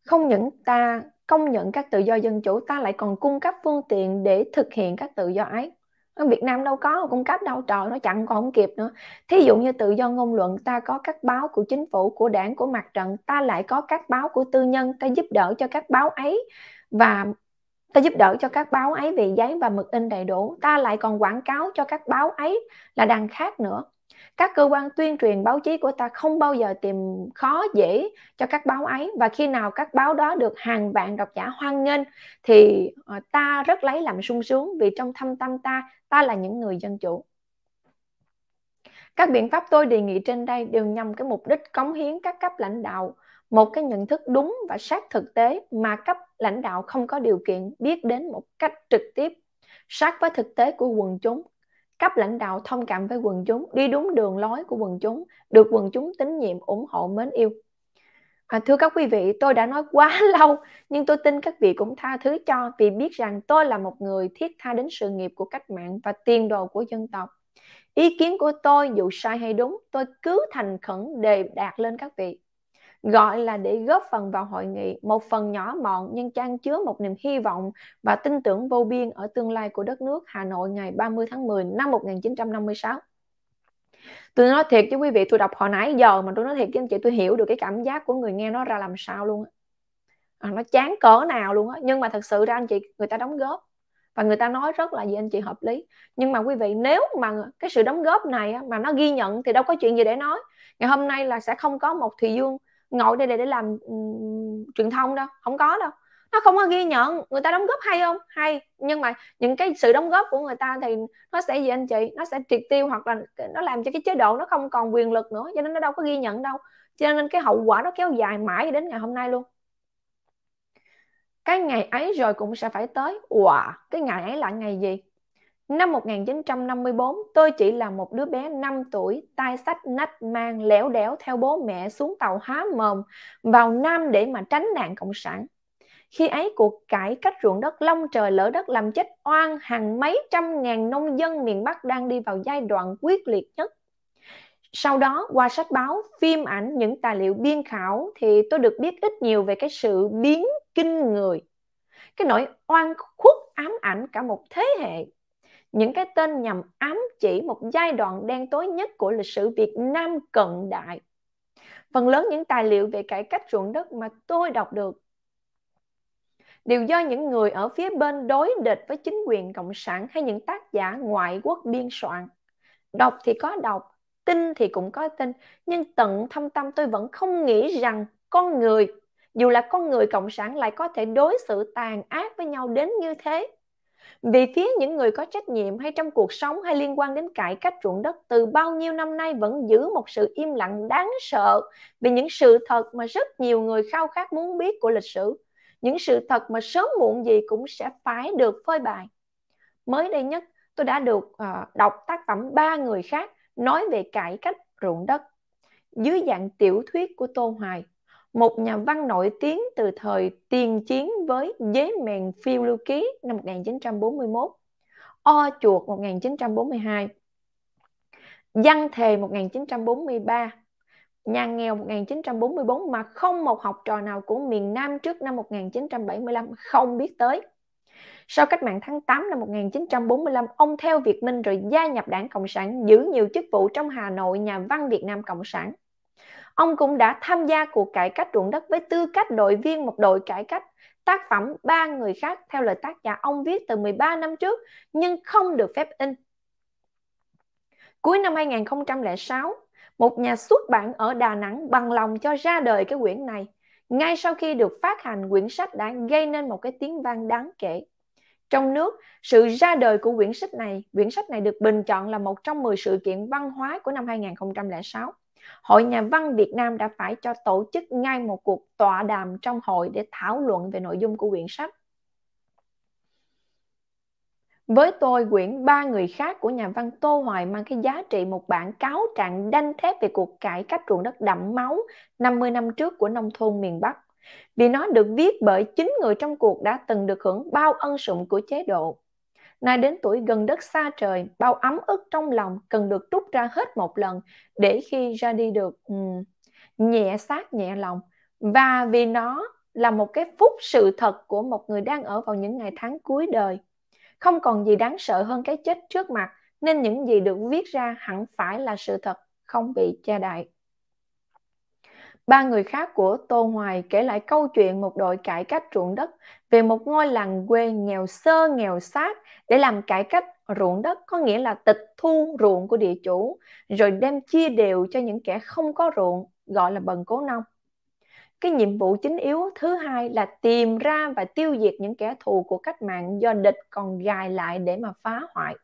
Không những ta, công nhận các tự do dân chủ, ta lại còn cung cấp phương tiện để thực hiện các tự do ấy ở Việt Nam đâu có, cung cấp đâu, trời nó chặn còn không kịp nữa. Thí dụ như tự do ngôn luận, ta có các báo của chính phủ, của đảng, của mặt trận, ta lại có các báo của tư nhân, ta giúp đỡ cho các báo ấy. Và ta giúp đỡ cho các báo ấy về giấy và mực in đầy đủ. Ta lại còn quảng cáo cho các báo ấy là đằng khác nữa. Các cơ quan tuyên truyền báo chí của ta không bao giờ tìm khó dễ cho các báo ấy. Và khi nào các báo đó được hàng vạn độc giả hoan nghênh thì ờ, ta rất lấy làm sung sướng vì trong thâm tâm ta ta là những người dân chủ. Các biện pháp tôi đề nghị trên đây đều nhằm cái mục đích cống hiến các cấp lãnh đạo một cái nhận thức đúng và sát thực tế mà cấp lãnh đạo không có điều kiện biết đến một cách trực tiếp, sát với thực tế của quần chúng. Cấp lãnh đạo thông cảm với quần chúng, đi đúng đường lối của quần chúng, được quần chúng tín nhiệm, ủng hộ, mến yêu. À, thưa các quý vị, tôi đã nói quá lâu, nhưng tôi tin các vị cũng tha thứ cho vì biết rằng tôi là một người thiết tha đến sự nghiệp của cách mạng và tiền đồ của dân tộc. Ý kiến của tôi dù sai hay đúng, tôi cứ thành khẩn đề đạt lên các vị. Gọi là để góp phần vào hội nghị, một phần nhỏ mọn nhưng trang chứa một niềm hy vọng và tin tưởng vô biên ở tương lai của đất nước Hà Nội ngày 30 tháng 10 năm 1956. Tôi nói thiệt với quý vị, tôi đọc hồi nãy giờ mà tôi nói thiệt với anh chị, tôi hiểu được cái cảm giác của người nghe nó ra làm sao luôn á. À, nó chán cỡ nào luôn á. Nhưng mà thật sự ra anh chị, người ta đóng góp. Và người ta nói rất là gì anh chị hợp lý. Nhưng mà quý vị nếu mà cái sự đóng góp này mà nó ghi nhận thì đâu có chuyện gì để nói. Ngày hôm nay là sẽ không có một thùy dương ngồi đây để, để làm um, truyền thông đâu. Không có đâu nó không có ghi nhận người ta đóng góp hay không hay nhưng mà những cái sự đóng góp của người ta thì nó sẽ gì anh chị nó sẽ triệt tiêu hoặc là nó làm cho cái chế độ nó không còn quyền lực nữa cho nên nó đâu có ghi nhận đâu cho nên cái hậu quả nó kéo dài mãi đến ngày hôm nay luôn cái ngày ấy rồi cũng sẽ phải tới. Wow, cái ngày ấy là ngày gì? Năm 1954, tôi chỉ là một đứa bé 5 tuổi, tay sách nách mang lẻo đẻo theo bố mẹ xuống tàu há mồm vào Nam để mà tránh nạn Cộng sản. Khi ấy cuộc cải cách ruộng đất long trời lỡ đất làm chết oan hàng mấy trăm ngàn nông dân miền Bắc đang đi vào giai đoạn quyết liệt nhất. Sau đó qua sách báo, phim ảnh, những tài liệu biên khảo thì tôi được biết ít nhiều về cái sự biến kinh người cái nỗi oan khuất ám ảnh cả một thế hệ những cái tên nhằm ám chỉ một giai đoạn đen tối nhất của lịch sử Việt Nam cận đại. Phần lớn những tài liệu về cải cách ruộng đất mà tôi đọc được đều do những người ở phía bên đối địch với chính quyền cộng sản hay những tác giả ngoại quốc biên soạn. Đọc thì có đọc, tin thì cũng có tin, nhưng tận thâm tâm tôi vẫn không nghĩ rằng con người dù là con người cộng sản lại có thể đối xử tàn ác với nhau đến như thế vì phía những người có trách nhiệm hay trong cuộc sống hay liên quan đến cải cách ruộng đất từ bao nhiêu năm nay vẫn giữ một sự im lặng đáng sợ vì những sự thật mà rất nhiều người khao khát muốn biết của lịch sử những sự thật mà sớm muộn gì cũng sẽ phải được phơi bày. Mới đây nhất tôi đã được uh, đọc tác phẩm ba người khác nói về cải cách ruộng đất. Dưới dạng tiểu thuyết của tô hoài một nhà văn nổi tiếng từ thời tiền chiến với Dế mèn phiêu lưu ký năm 1941, O chuột 1942, Văn thề 1943, Nhà nghèo 1944 mà không một học trò nào của miền Nam trước năm 1975 không biết tới. Sau cách mạng tháng 8 năm 1945, ông theo Việt Minh rồi gia nhập đảng Cộng sản, giữ nhiều chức vụ trong Hà Nội nhà văn Việt Nam Cộng sản. Ông cũng đã tham gia cuộc cải cách ruộng đất với tư cách đội viên một đội cải cách. Tác phẩm ba người khác theo lời tác giả ông viết từ 13 năm trước nhưng không được phép in. Cuối năm 2006, một nhà xuất bản ở Đà Nẵng bằng lòng cho ra đời cái quyển này. Ngay sau khi được phát hành, quyển sách đã gây nên một cái tiếng vang đáng kể. Trong nước, sự ra đời của quyển sách này, quyển sách này được bình chọn là một trong 10 sự kiện văn hóa của năm 2006. Hội Nhà văn Việt Nam đã phải cho tổ chức ngay một cuộc tọa đàm trong hội để thảo luận về nội dung của quyển sách. Với tôi, quyển Ba người khác của nhà văn Tô Hoài mang cái giá trị một bản cáo trạng đanh thép về cuộc cải cách ruộng đất đẫm máu 50 năm trước của nông thôn miền Bắc. Vì nó được viết bởi chính người trong cuộc đã từng được hưởng bao ân sủng của chế độ. Nay đến tuổi gần đất xa trời, bao ấm ức trong lòng cần được trút ra hết một lần để khi ra đi được um, nhẹ xác nhẹ lòng. Và vì nó là một cái phúc sự thật của một người đang ở vào những ngày tháng cuối đời. Không còn gì đáng sợ hơn cái chết trước mặt, nên những gì được viết ra hẳn phải là sự thật, không bị che đậy. Ba người khác của Tô Hoài kể lại câu chuyện một đội cải cách ruộng đất về một ngôi làng quê nghèo sơ nghèo sát để làm cải cách ruộng đất có nghĩa là tịch thu ruộng của địa chủ rồi đem chia đều cho những kẻ không có ruộng gọi là bần cố nông. Cái nhiệm vụ chính yếu thứ hai là tìm ra và tiêu diệt những kẻ thù của cách mạng do địch còn gài lại để mà phá hoại.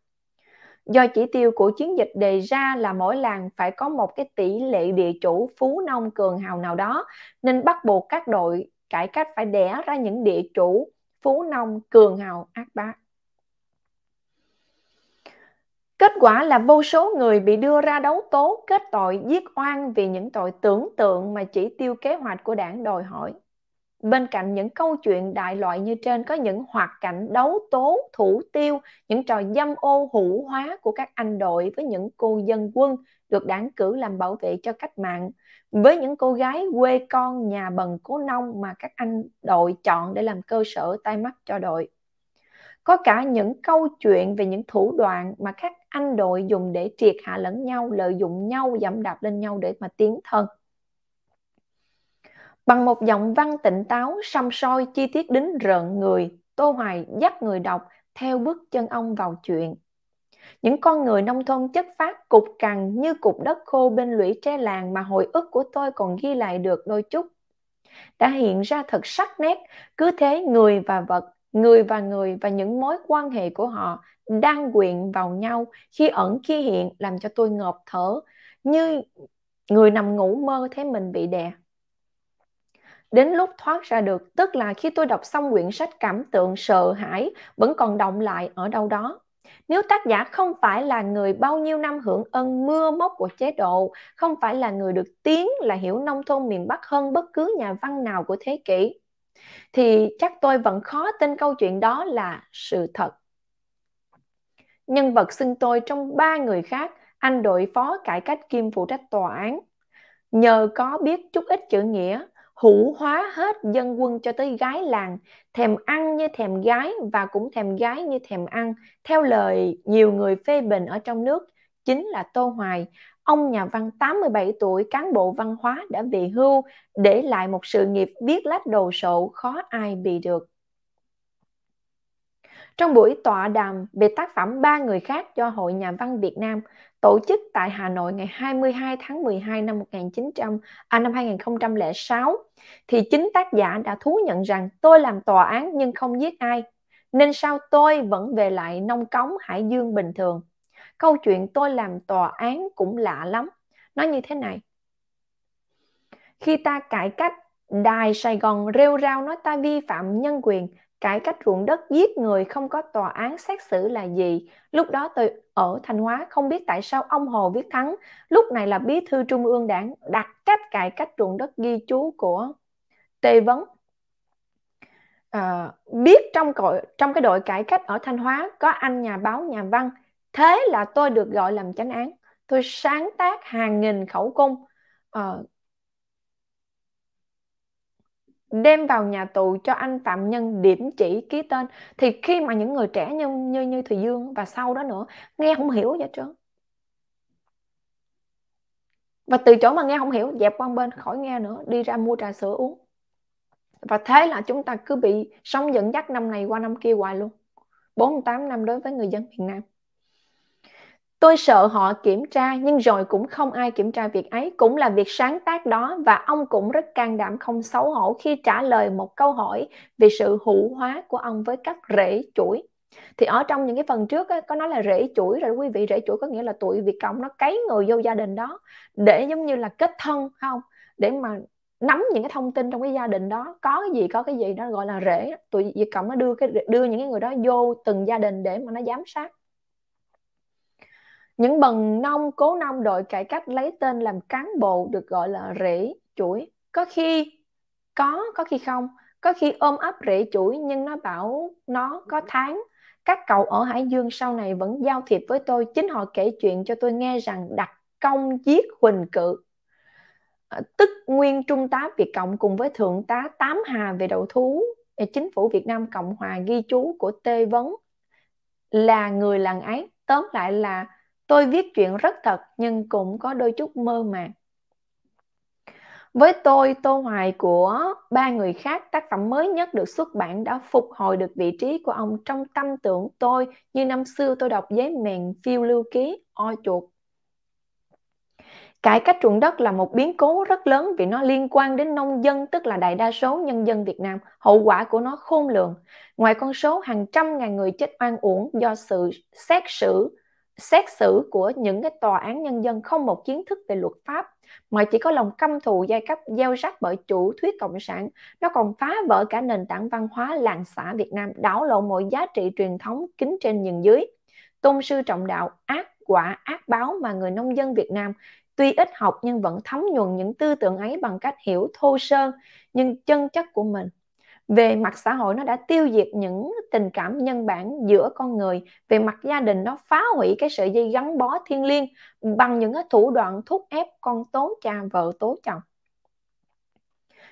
Do chỉ tiêu của chiến dịch đề ra là mỗi làng phải có một cái tỷ lệ địa chủ phú nông cường hào nào đó, nên bắt buộc các đội cải cách phải đẻ ra những địa chủ phú nông cường hào ác bá. Kết quả là vô số người bị đưa ra đấu tố kết tội giết oan vì những tội tưởng tượng mà chỉ tiêu kế hoạch của đảng đòi hỏi. bên cạnh những câu chuyện đại loại như trên có những hoạt cảnh đấu tố, thủ tiêu, những trò dâm ô hữu hóa của các anh đội với những cô dân quân được đảng cử làm bảo vệ cho cách mạng, với những cô gái quê con nhà bần cố nông mà các anh đội chọn để làm cơ sở tai mắt cho đội. Có cả những câu chuyện về những thủ đoạn mà các anh đội dùng để triệt hạ lẫn nhau, lợi dụng nhau, dẫm đạp lên nhau để mà tiến thân. Bằng một giọng văn tịnh táo, xăm soi, chi tiết đến rợn người, Tô Hoài dắt người đọc theo bước chân ông vào chuyện. Những con người nông thôn chất phát cục cằn như cục đất khô bên lũy tre làng mà hồi ức của tôi còn ghi lại được đôi chút. Đã hiện ra thật sắc nét, cứ thế người và vật, người và người và những mối quan hệ của họ đang quyện vào nhau, khi ẩn, khi hiện, làm cho tôi ngộp thở. Như người nằm ngủ mơ thấy mình bị đè. Đến lúc thoát ra được, tức là khi tôi đọc xong quyển sách cảm tượng sợ hãi, vẫn còn động lại ở đâu đó. Nếu tác giả không phải là người bao nhiêu năm hưởng ân mưa móc của chế độ, không phải là người được tiếng, là hiểu nông thôn miền bắc hơn bất cứ nhà văn nào của thế kỷ thì chắc tôi vẫn khó tin câu chuyện đó là sự thật. Nhân vật xưng tôi trong ba người khác anh đội phó cải cách kim phụ trách tòa án. Nhờ có biết chút ít chữ nghĩa hữu hóa hết dân quân cho tới gái làng, thèm ăn như thèm gái và cũng thèm gái như thèm ăn, theo lời nhiều người phê bình ở trong nước, chính là Tô Hoài, ông nhà văn 87 tuổi cán bộ văn hóa đã về hưu, để lại một sự nghiệp viết lách đồ sộ khó ai bị được. Trong buổi tọa đàm về tác phẩm ba người khác do Hội Nhà văn Việt Nam tổ chức tại Hà Nội ngày 22 tháng 12 năm 1900 à, năm 2006 thì chính tác giả đã thú nhận rằng tôi làm tòa án nhưng không giết ai nên sao tôi vẫn về lại nông cống Hải Dương bình thường. Câu chuyện tôi làm tòa án cũng lạ lắm. Nó như thế này. Khi ta cải cách, Đài Sài Gòn rêu rao nói ta vi phạm nhân quyền cải cách ruộng đất giết người không có tòa án xét xử là gì lúc đó tôi ở thanh hóa không biết tại sao ông hồ viết thắng lúc này là bí thư trung ương đảng đặt cách cải cách ruộng đất ghi chú của tê vấn à, biết trong cội trong cái đội cải cách ở thanh hóa có anh nhà báo nhà văn thế là tôi được gọi làm chánh án. Tôi sáng tác hàng nghìn khẩu cung. Uh, đem vào nhà tù cho anh phạm nhân điểm chỉ ký tên. Thì khi mà những người trẻ như như như Thùy Dương và sau đó nữa nghe không hiểu vậy trơn và từ chỗ mà nghe không hiểu dẹp qua bên khỏi nghe nữa đi ra mua trà sữa uống. Và thế là chúng ta cứ bị sống dẫn dắt năm này qua năm kia hoài luôn. 48 năm đối với người dân Việt Nam. Tôi sợ họ kiểm tra nhưng rồi cũng không ai kiểm tra việc ấy, cũng là việc sáng tác đó và ông cũng rất can đảm không xấu hổ khi trả lời một câu hỏi về sự hữu hóa của ông với các rễ chuỗi. Thì ở trong những cái phần trước á, có nói là rễ chuỗi rồi quý vị, rễ chuỗi có nghĩa là tụi Việt Cộng nó cấy người vô gia đình đó. Để giống như là kết thân không? Để mà nắm những cái thông tin trong cái gia đình đó. Có cái gì có cái gì đó gọi là rễ tụi Việt Cộng nó đưa cái đưa những cái người đó vô từng gia đình để mà nó giám sát những bần nông cố nông đội cải cách lấy tên làm cán bộ được gọi là rễ chuỗi. Có khi, có có khi không. Có khi ôm ấp rễ chuỗi nhưng nó bảo nó có tháng. Các cậu ở Hải Dương sau này vẫn giao thiệp với tôi. Chính họ kể chuyện cho tôi nghe rằng đặt công giết Huỳnh Cự. À, tức nguyên trung tá Việt Cộng cùng với thượng tá Tám Hà về đầu thú. Chính phủ Việt Nam Cộng Hòa ghi chú của Tê Vấn là người làng ấy. Tóm lại là Tôi viết chuyện rất thật nhưng cũng có đôi chút mơ màng. Với tôi, Tô Hoài của ba người khác, tác phẩm mới nhất được xuất bản đã phục hồi được vị trí của ông trong tâm tưởng tôi như năm xưa tôi đọc giấy mèn phiêu lưu ký, o chuột. Cải cách ruộng đất là một biến cố rất lớn vì nó liên quan đến nông dân, tức là đại đa số nhân dân Việt Nam. Hậu quả của nó khôn lường. Ngoài con số hàng trăm ngàn người chết oan uổng do sự xét xử xét xử của những cái tòa án nhân dân không một kiến thức về luật pháp, mà chỉ có lòng căm thù giai cấp, gieo rắc bởi chủ thuyết cộng sản, nó còn phá vỡ cả nền tảng văn hóa làng xã Việt Nam, đảo lộn mọi giá trị truyền thống kính trên nhường dưới. Tôn sư trọng đạo, ác quả, ác báo mà người nông dân Việt Nam tuy ít học nhưng vẫn thấm nhuần những tư tưởng ấy bằng cách hiểu thô sơ nhưng chân chất của mình về mặt xã hội nó đã tiêu diệt những tình cảm nhân bản giữa con người về mặt gia đình nó phá hủy cái sợi dây gắn bó thiên liêng bằng những cái thủ đoạn thúc ép con tố cha vợ tố chồng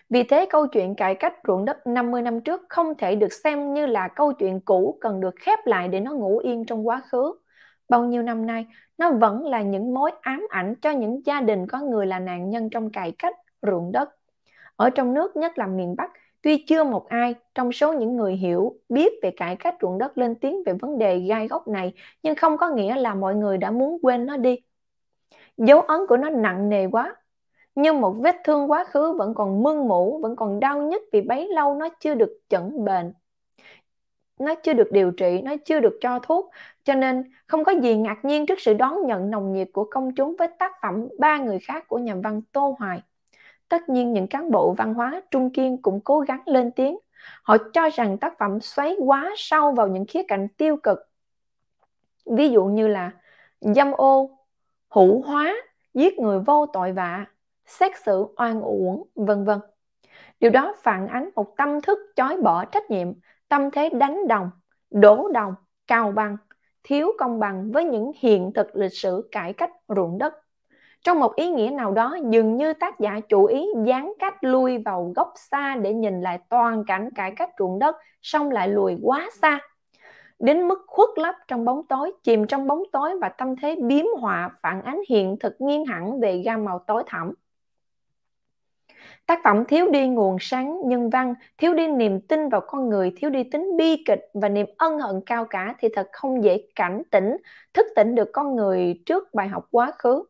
vì thế câu chuyện cải cách ruộng đất 50 năm trước không thể được xem như là câu chuyện cũ cần được khép lại để nó ngủ yên trong quá khứ. Bao nhiêu năm nay, nó vẫn là những mối ám ảnh cho những gia đình có người là nạn nhân trong cải cách ruộng đất. Ở trong nước, nhất là miền Bắc, tuy chưa một ai trong số những người hiểu biết về cải cách ruộng đất lên tiếng về vấn đề gai góc này, nhưng không có nghĩa là mọi người đã muốn quên nó đi. Dấu ấn của nó nặng nề quá, nhưng một vết thương quá khứ vẫn còn mưng mủ, vẫn còn đau nhất vì bấy lâu nó chưa được chẩn bệnh. Nó chưa được điều trị, nó chưa được cho thuốc, cho nên không có gì ngạc nhiên trước sự đón nhận nồng nhiệt của công chúng với tác phẩm Ba người khác của nhà văn Tô Hoài. Tất nhiên những cán bộ văn hóa trung kiên cũng cố gắng lên tiếng. Họ cho rằng tác phẩm xoáy quá sâu vào những khía cạnh tiêu cực. Ví dụ như là dâm ô, hữu hóa, giết người vô tội vạ, xét xử oan uổng, vân vân. Điều đó phản ánh một tâm thức chối bỏ trách nhiệm, tâm thế đánh đồng, đổ đồng, cao bằng, thiếu công bằng với những hiện thực lịch sử cải cách ruộng đất. Trong một ý nghĩa nào đó, dường như tác giả chủ ý dán cách lui vào góc xa để nhìn lại toàn cảnh cải cách ruộng đất, xong lại lùi quá xa. Đến mức khuất lấp trong bóng tối, chìm trong bóng tối và tâm thế biếm họa phản ánh hiện thực nghiêng hẳn về gam màu tối thẳm. Tác phẩm thiếu đi nguồn sáng nhân văn, thiếu đi niềm tin vào con người, thiếu đi tính bi kịch và niềm ân hận cao cả thì thật không dễ cảnh tỉnh, thức tỉnh được con người trước bài học quá khứ.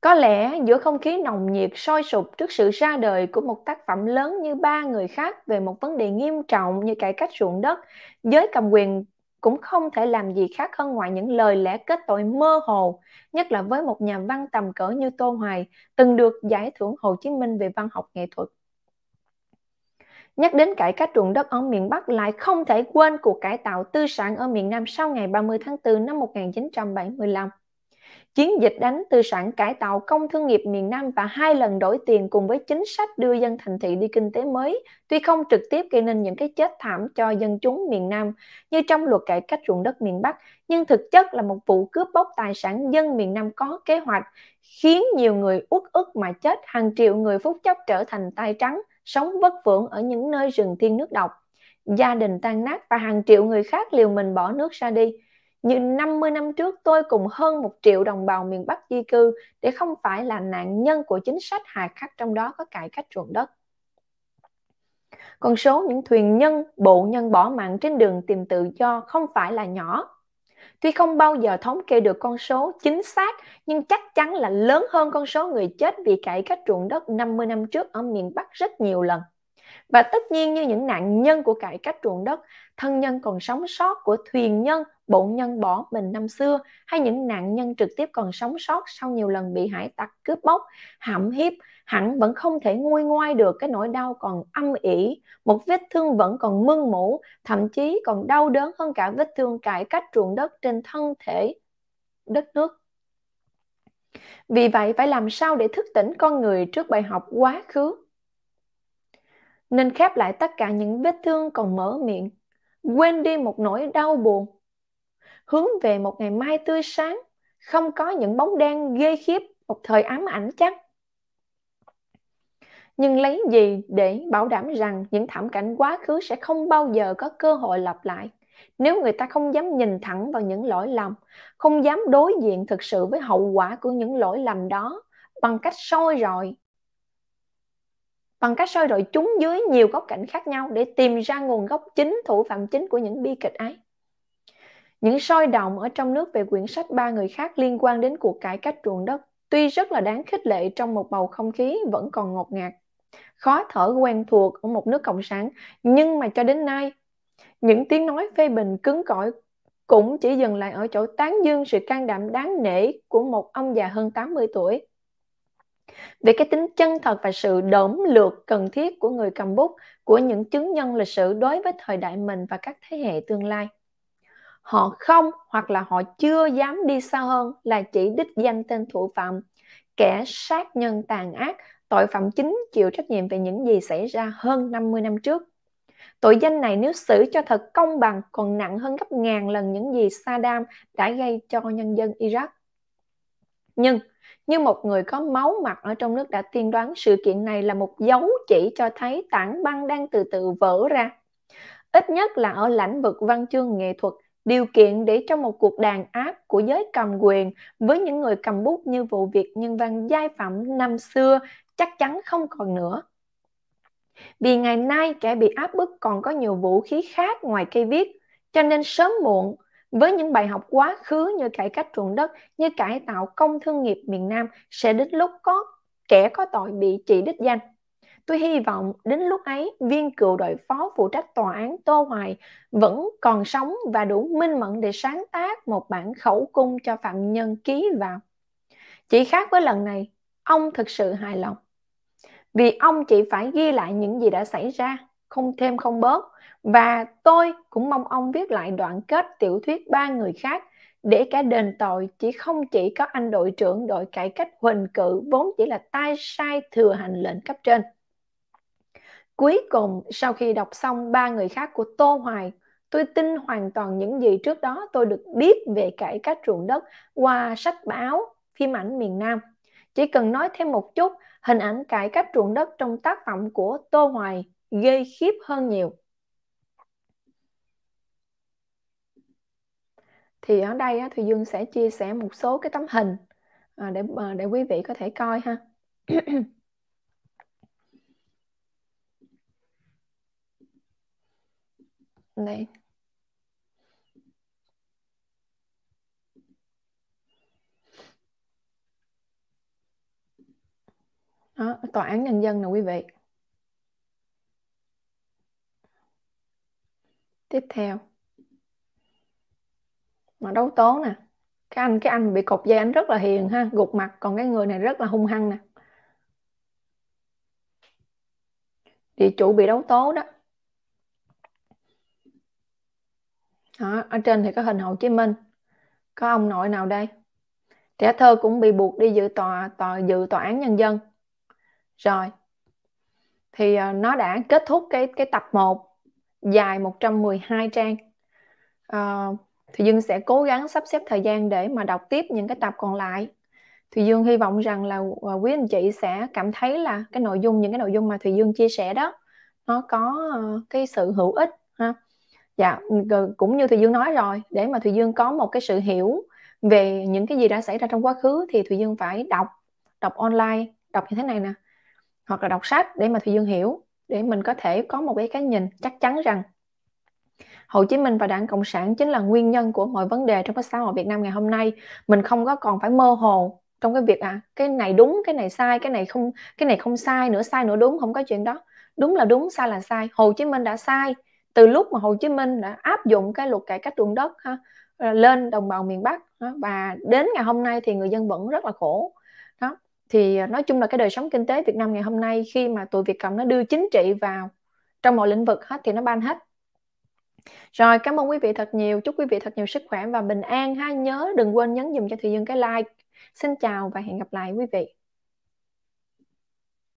Có lẽ giữa không khí nồng nhiệt sôi sục trước sự ra đời của một tác phẩm lớn như ba người khác về một vấn đề nghiêm trọng như cải cách ruộng đất, giới cầm quyền cũng không thể làm gì khác hơn ngoài những lời lẽ kết tội mơ hồ, nhất là với một nhà văn tầm cỡ như Tô Hoài, từng được giải thưởng Hồ Chí Minh về văn học nghệ thuật. Nhắc đến cải cách ruộng đất ở miền Bắc lại không thể quên cuộc cải tạo tư sản ở miền Nam sau ngày 30 tháng 4 năm 1975 chiến dịch đánh tư sản cải tạo công thương nghiệp miền Nam và hai lần đổi tiền cùng với chính sách đưa dân thành thị đi kinh tế mới, tuy không trực tiếp gây nên những cái chết thảm cho dân chúng miền Nam như trong luật cải cách ruộng đất miền Bắc, nhưng thực chất là một vụ cướp bóc tài sản dân miền Nam có kế hoạch, khiến nhiều người uất ức mà chết, hàng triệu người phút chốc trở thành tay trắng, sống vất vưởng ở những nơi rừng thiên nước độc. Gia đình tan nát và hàng triệu người khác liều mình bỏ nước ra đi như 50 năm trước tôi cùng hơn một triệu đồng bào miền Bắc di cư để không phải là nạn nhân của chính sách hà khắc trong đó có cải cách ruộng đất. Con số những thuyền nhân, bộ nhân bỏ mạng trên đường tìm tự do không phải là nhỏ. Tuy không bao giờ thống kê được con số chính xác, nhưng chắc chắn là lớn hơn con số người chết vì cải cách ruộng đất 50 năm trước ở miền Bắc rất nhiều lần. Và tất nhiên như những nạn nhân của cải cách ruộng đất, thân nhân còn sống sót của thuyền nhân, bộ nhân bỏ mình năm xưa hay những nạn nhân trực tiếp còn sống sót sau nhiều lần bị hải tặc cướp bóc, hãm hiếp, hẳn vẫn không thể nguôi ngoai được cái nỗi đau còn âm ỉ, một vết thương vẫn còn mưng mủ, thậm chí còn đau đớn hơn cả vết thương cải cách ruộng đất trên thân thể đất nước. Vì vậy phải làm sao để thức tỉnh con người trước bài học quá khứ? Nên khép lại tất cả những vết thương còn mở miệng, quên đi một nỗi đau buồn, hướng về một ngày mai tươi sáng, không có những bóng đen ghê khiếp, một thời ám ảnh chắc. Nhưng lấy gì để bảo đảm rằng những thảm cảnh quá khứ sẽ không bao giờ có cơ hội lặp lại? Nếu người ta không dám nhìn thẳng vào những lỗi lầm, không dám đối diện thực sự với hậu quả của những lỗi lầm đó bằng cách soi rọi bằng cách soi rọi chúng dưới nhiều góc cạnh khác nhau để tìm ra nguồn gốc chính thủ phạm chính của những bi kịch ấy. Những soi động ở trong nước về quyển sách ba người khác liên quan đến cuộc cải cách ruộng đất tuy rất là đáng khích lệ trong một bầu không khí vẫn còn ngột ngạt, khó thở quen thuộc ở một nước cộng sản, nhưng mà cho đến nay, những tiếng nói phê bình cứng cỏi cũng chỉ dừng lại ở chỗ tán dương sự can đảm đáng nể của một ông già hơn 80 tuổi về cái tính chân thật và sự đổm lược cần thiết của người cầm bút của những chứng nhân lịch sử đối với thời đại mình và các thế hệ tương lai họ không hoặc là họ chưa dám đi xa hơn là chỉ đích danh tên thủ phạm kẻ sát nhân tàn ác tội phạm chính chịu trách nhiệm về những gì xảy ra hơn 50 năm trước. Tội danh này nếu xử cho thật công bằng còn nặng hơn gấp ngàn lần những gì Saddam đã gây cho nhân dân Iraq. Nhưng, như một người có máu mặt ở trong nước đã tiên đoán sự kiện này là một dấu chỉ cho thấy tảng băng đang từ từ vỡ ra. Ít nhất là ở lãnh vực văn chương nghệ thuật, điều kiện để cho một cuộc đàn áp của giới cầm quyền với những người cầm bút như vụ việc nhân văn giai phẩm năm xưa chắc chắn không còn nữa. Vì ngày nay kẻ bị áp bức còn có nhiều vũ khí khác ngoài cây viết, cho nên sớm muộn với những bài học quá khứ như cải cách ruộng đất, như cải tạo công thương nghiệp miền Nam sẽ đến lúc có kẻ có tội bị trị đích danh. Tôi hy vọng đến lúc ấy viên cựu đội phó phụ trách tòa án Tô Hoài vẫn còn sống và đủ minh mẫn để sáng tác một bản khẩu cung cho phạm nhân ký vào. Chỉ khác với lần này, ông thực sự hài lòng. Vì ông chỉ phải ghi lại những gì đã xảy ra, không thêm không bớt. Và tôi cũng mong ông viết lại đoạn kết tiểu thuyết ba người khác để cả đền tội chỉ không chỉ có anh đội trưởng đội cải cách huỳnh cự vốn chỉ là tay sai thừa hành lệnh cấp trên. Cuối cùng, sau khi đọc xong ba người khác của Tô Hoài, tôi tin hoàn toàn những gì trước đó tôi được biết về cải cách ruộng đất qua sách báo, phim ảnh miền Nam. Chỉ cần nói thêm một chút, hình ảnh cải cách ruộng đất trong tác phẩm của Tô Hoài gây khiếp hơn nhiều. Thì ở đây thì Dương sẽ chia sẻ một số cái tấm hình à, để à, để quý vị có thể coi ha. đấy Đó, tòa án nhân dân nè quý vị. Tiếp theo. Mà đấu tố nè. Cái anh cái anh bị cột dây anh rất là hiền ha, gục mặt, còn cái người này rất là hung hăng nè. Địa chủ bị đấu tố đó. Đó, ở trên thì có hình Hồ Chí Minh. Có ông nội nào đây? Trẻ thơ cũng bị buộc đi dự tòa tòa dự tòa án nhân dân. Rồi. Thì ờ, nó đã kết thúc cái cái tập 1 dài 112 trang. Ờ, à, thì Dương sẽ cố gắng sắp xếp thời gian để mà đọc tiếp những cái tập còn lại. Thì Dương hy vọng rằng là ờ, quý anh chị sẽ cảm thấy là cái nội dung những cái nội dung mà Thùy Dương chia sẻ đó nó có cái sự hữu ích ha. Dạ, cũng như Thùy Dương nói rồi, để mà Thùy Dương có một cái sự hiểu về những cái gì đã xảy ra trong quá khứ thì Thùy Dương phải đọc, đọc online, đọc như thế này nè hoặc là đọc sách để mà Thùy Dương hiểu để mình có thể có một cái cái nhìn chắc chắn rằng Hồ Chí Minh và Đảng Cộng sản chính là nguyên nhân của mọi vấn đề trong cái xã hội Việt Nam ngày hôm nay. Mình không có còn phải mơ hồ trong cái việc à cái này đúng, cái này sai, cái này không cái này không sai nữa, sai nữa đúng, không có chuyện đó. Đúng là đúng, sai là sai. Hồ Chí Minh đã sai từ lúc mà Hồ Chí Minh đã áp dụng cái luật cải cách ruộng đất ha, ờ, lên đồng bào miền Bắc và đến ngày hôm nay thì người dân vẫn rất là khổ. Đó thì ờ, nói chung là cái đời sống kinh tế Việt Nam ngày hôm nay khi mà tụi Việt Cộng nó đưa chính trị vào trong mọi lĩnh vực hết thì nó ban hết. Rồi cảm ơn quý vị thật nhiều chúc quý vị thật nhiều sức khỏe và bình an ha. Nhớ đừng quên nhấn dùm cho thị Dương cái like. Xin chào và hẹn gặp lại quý vị.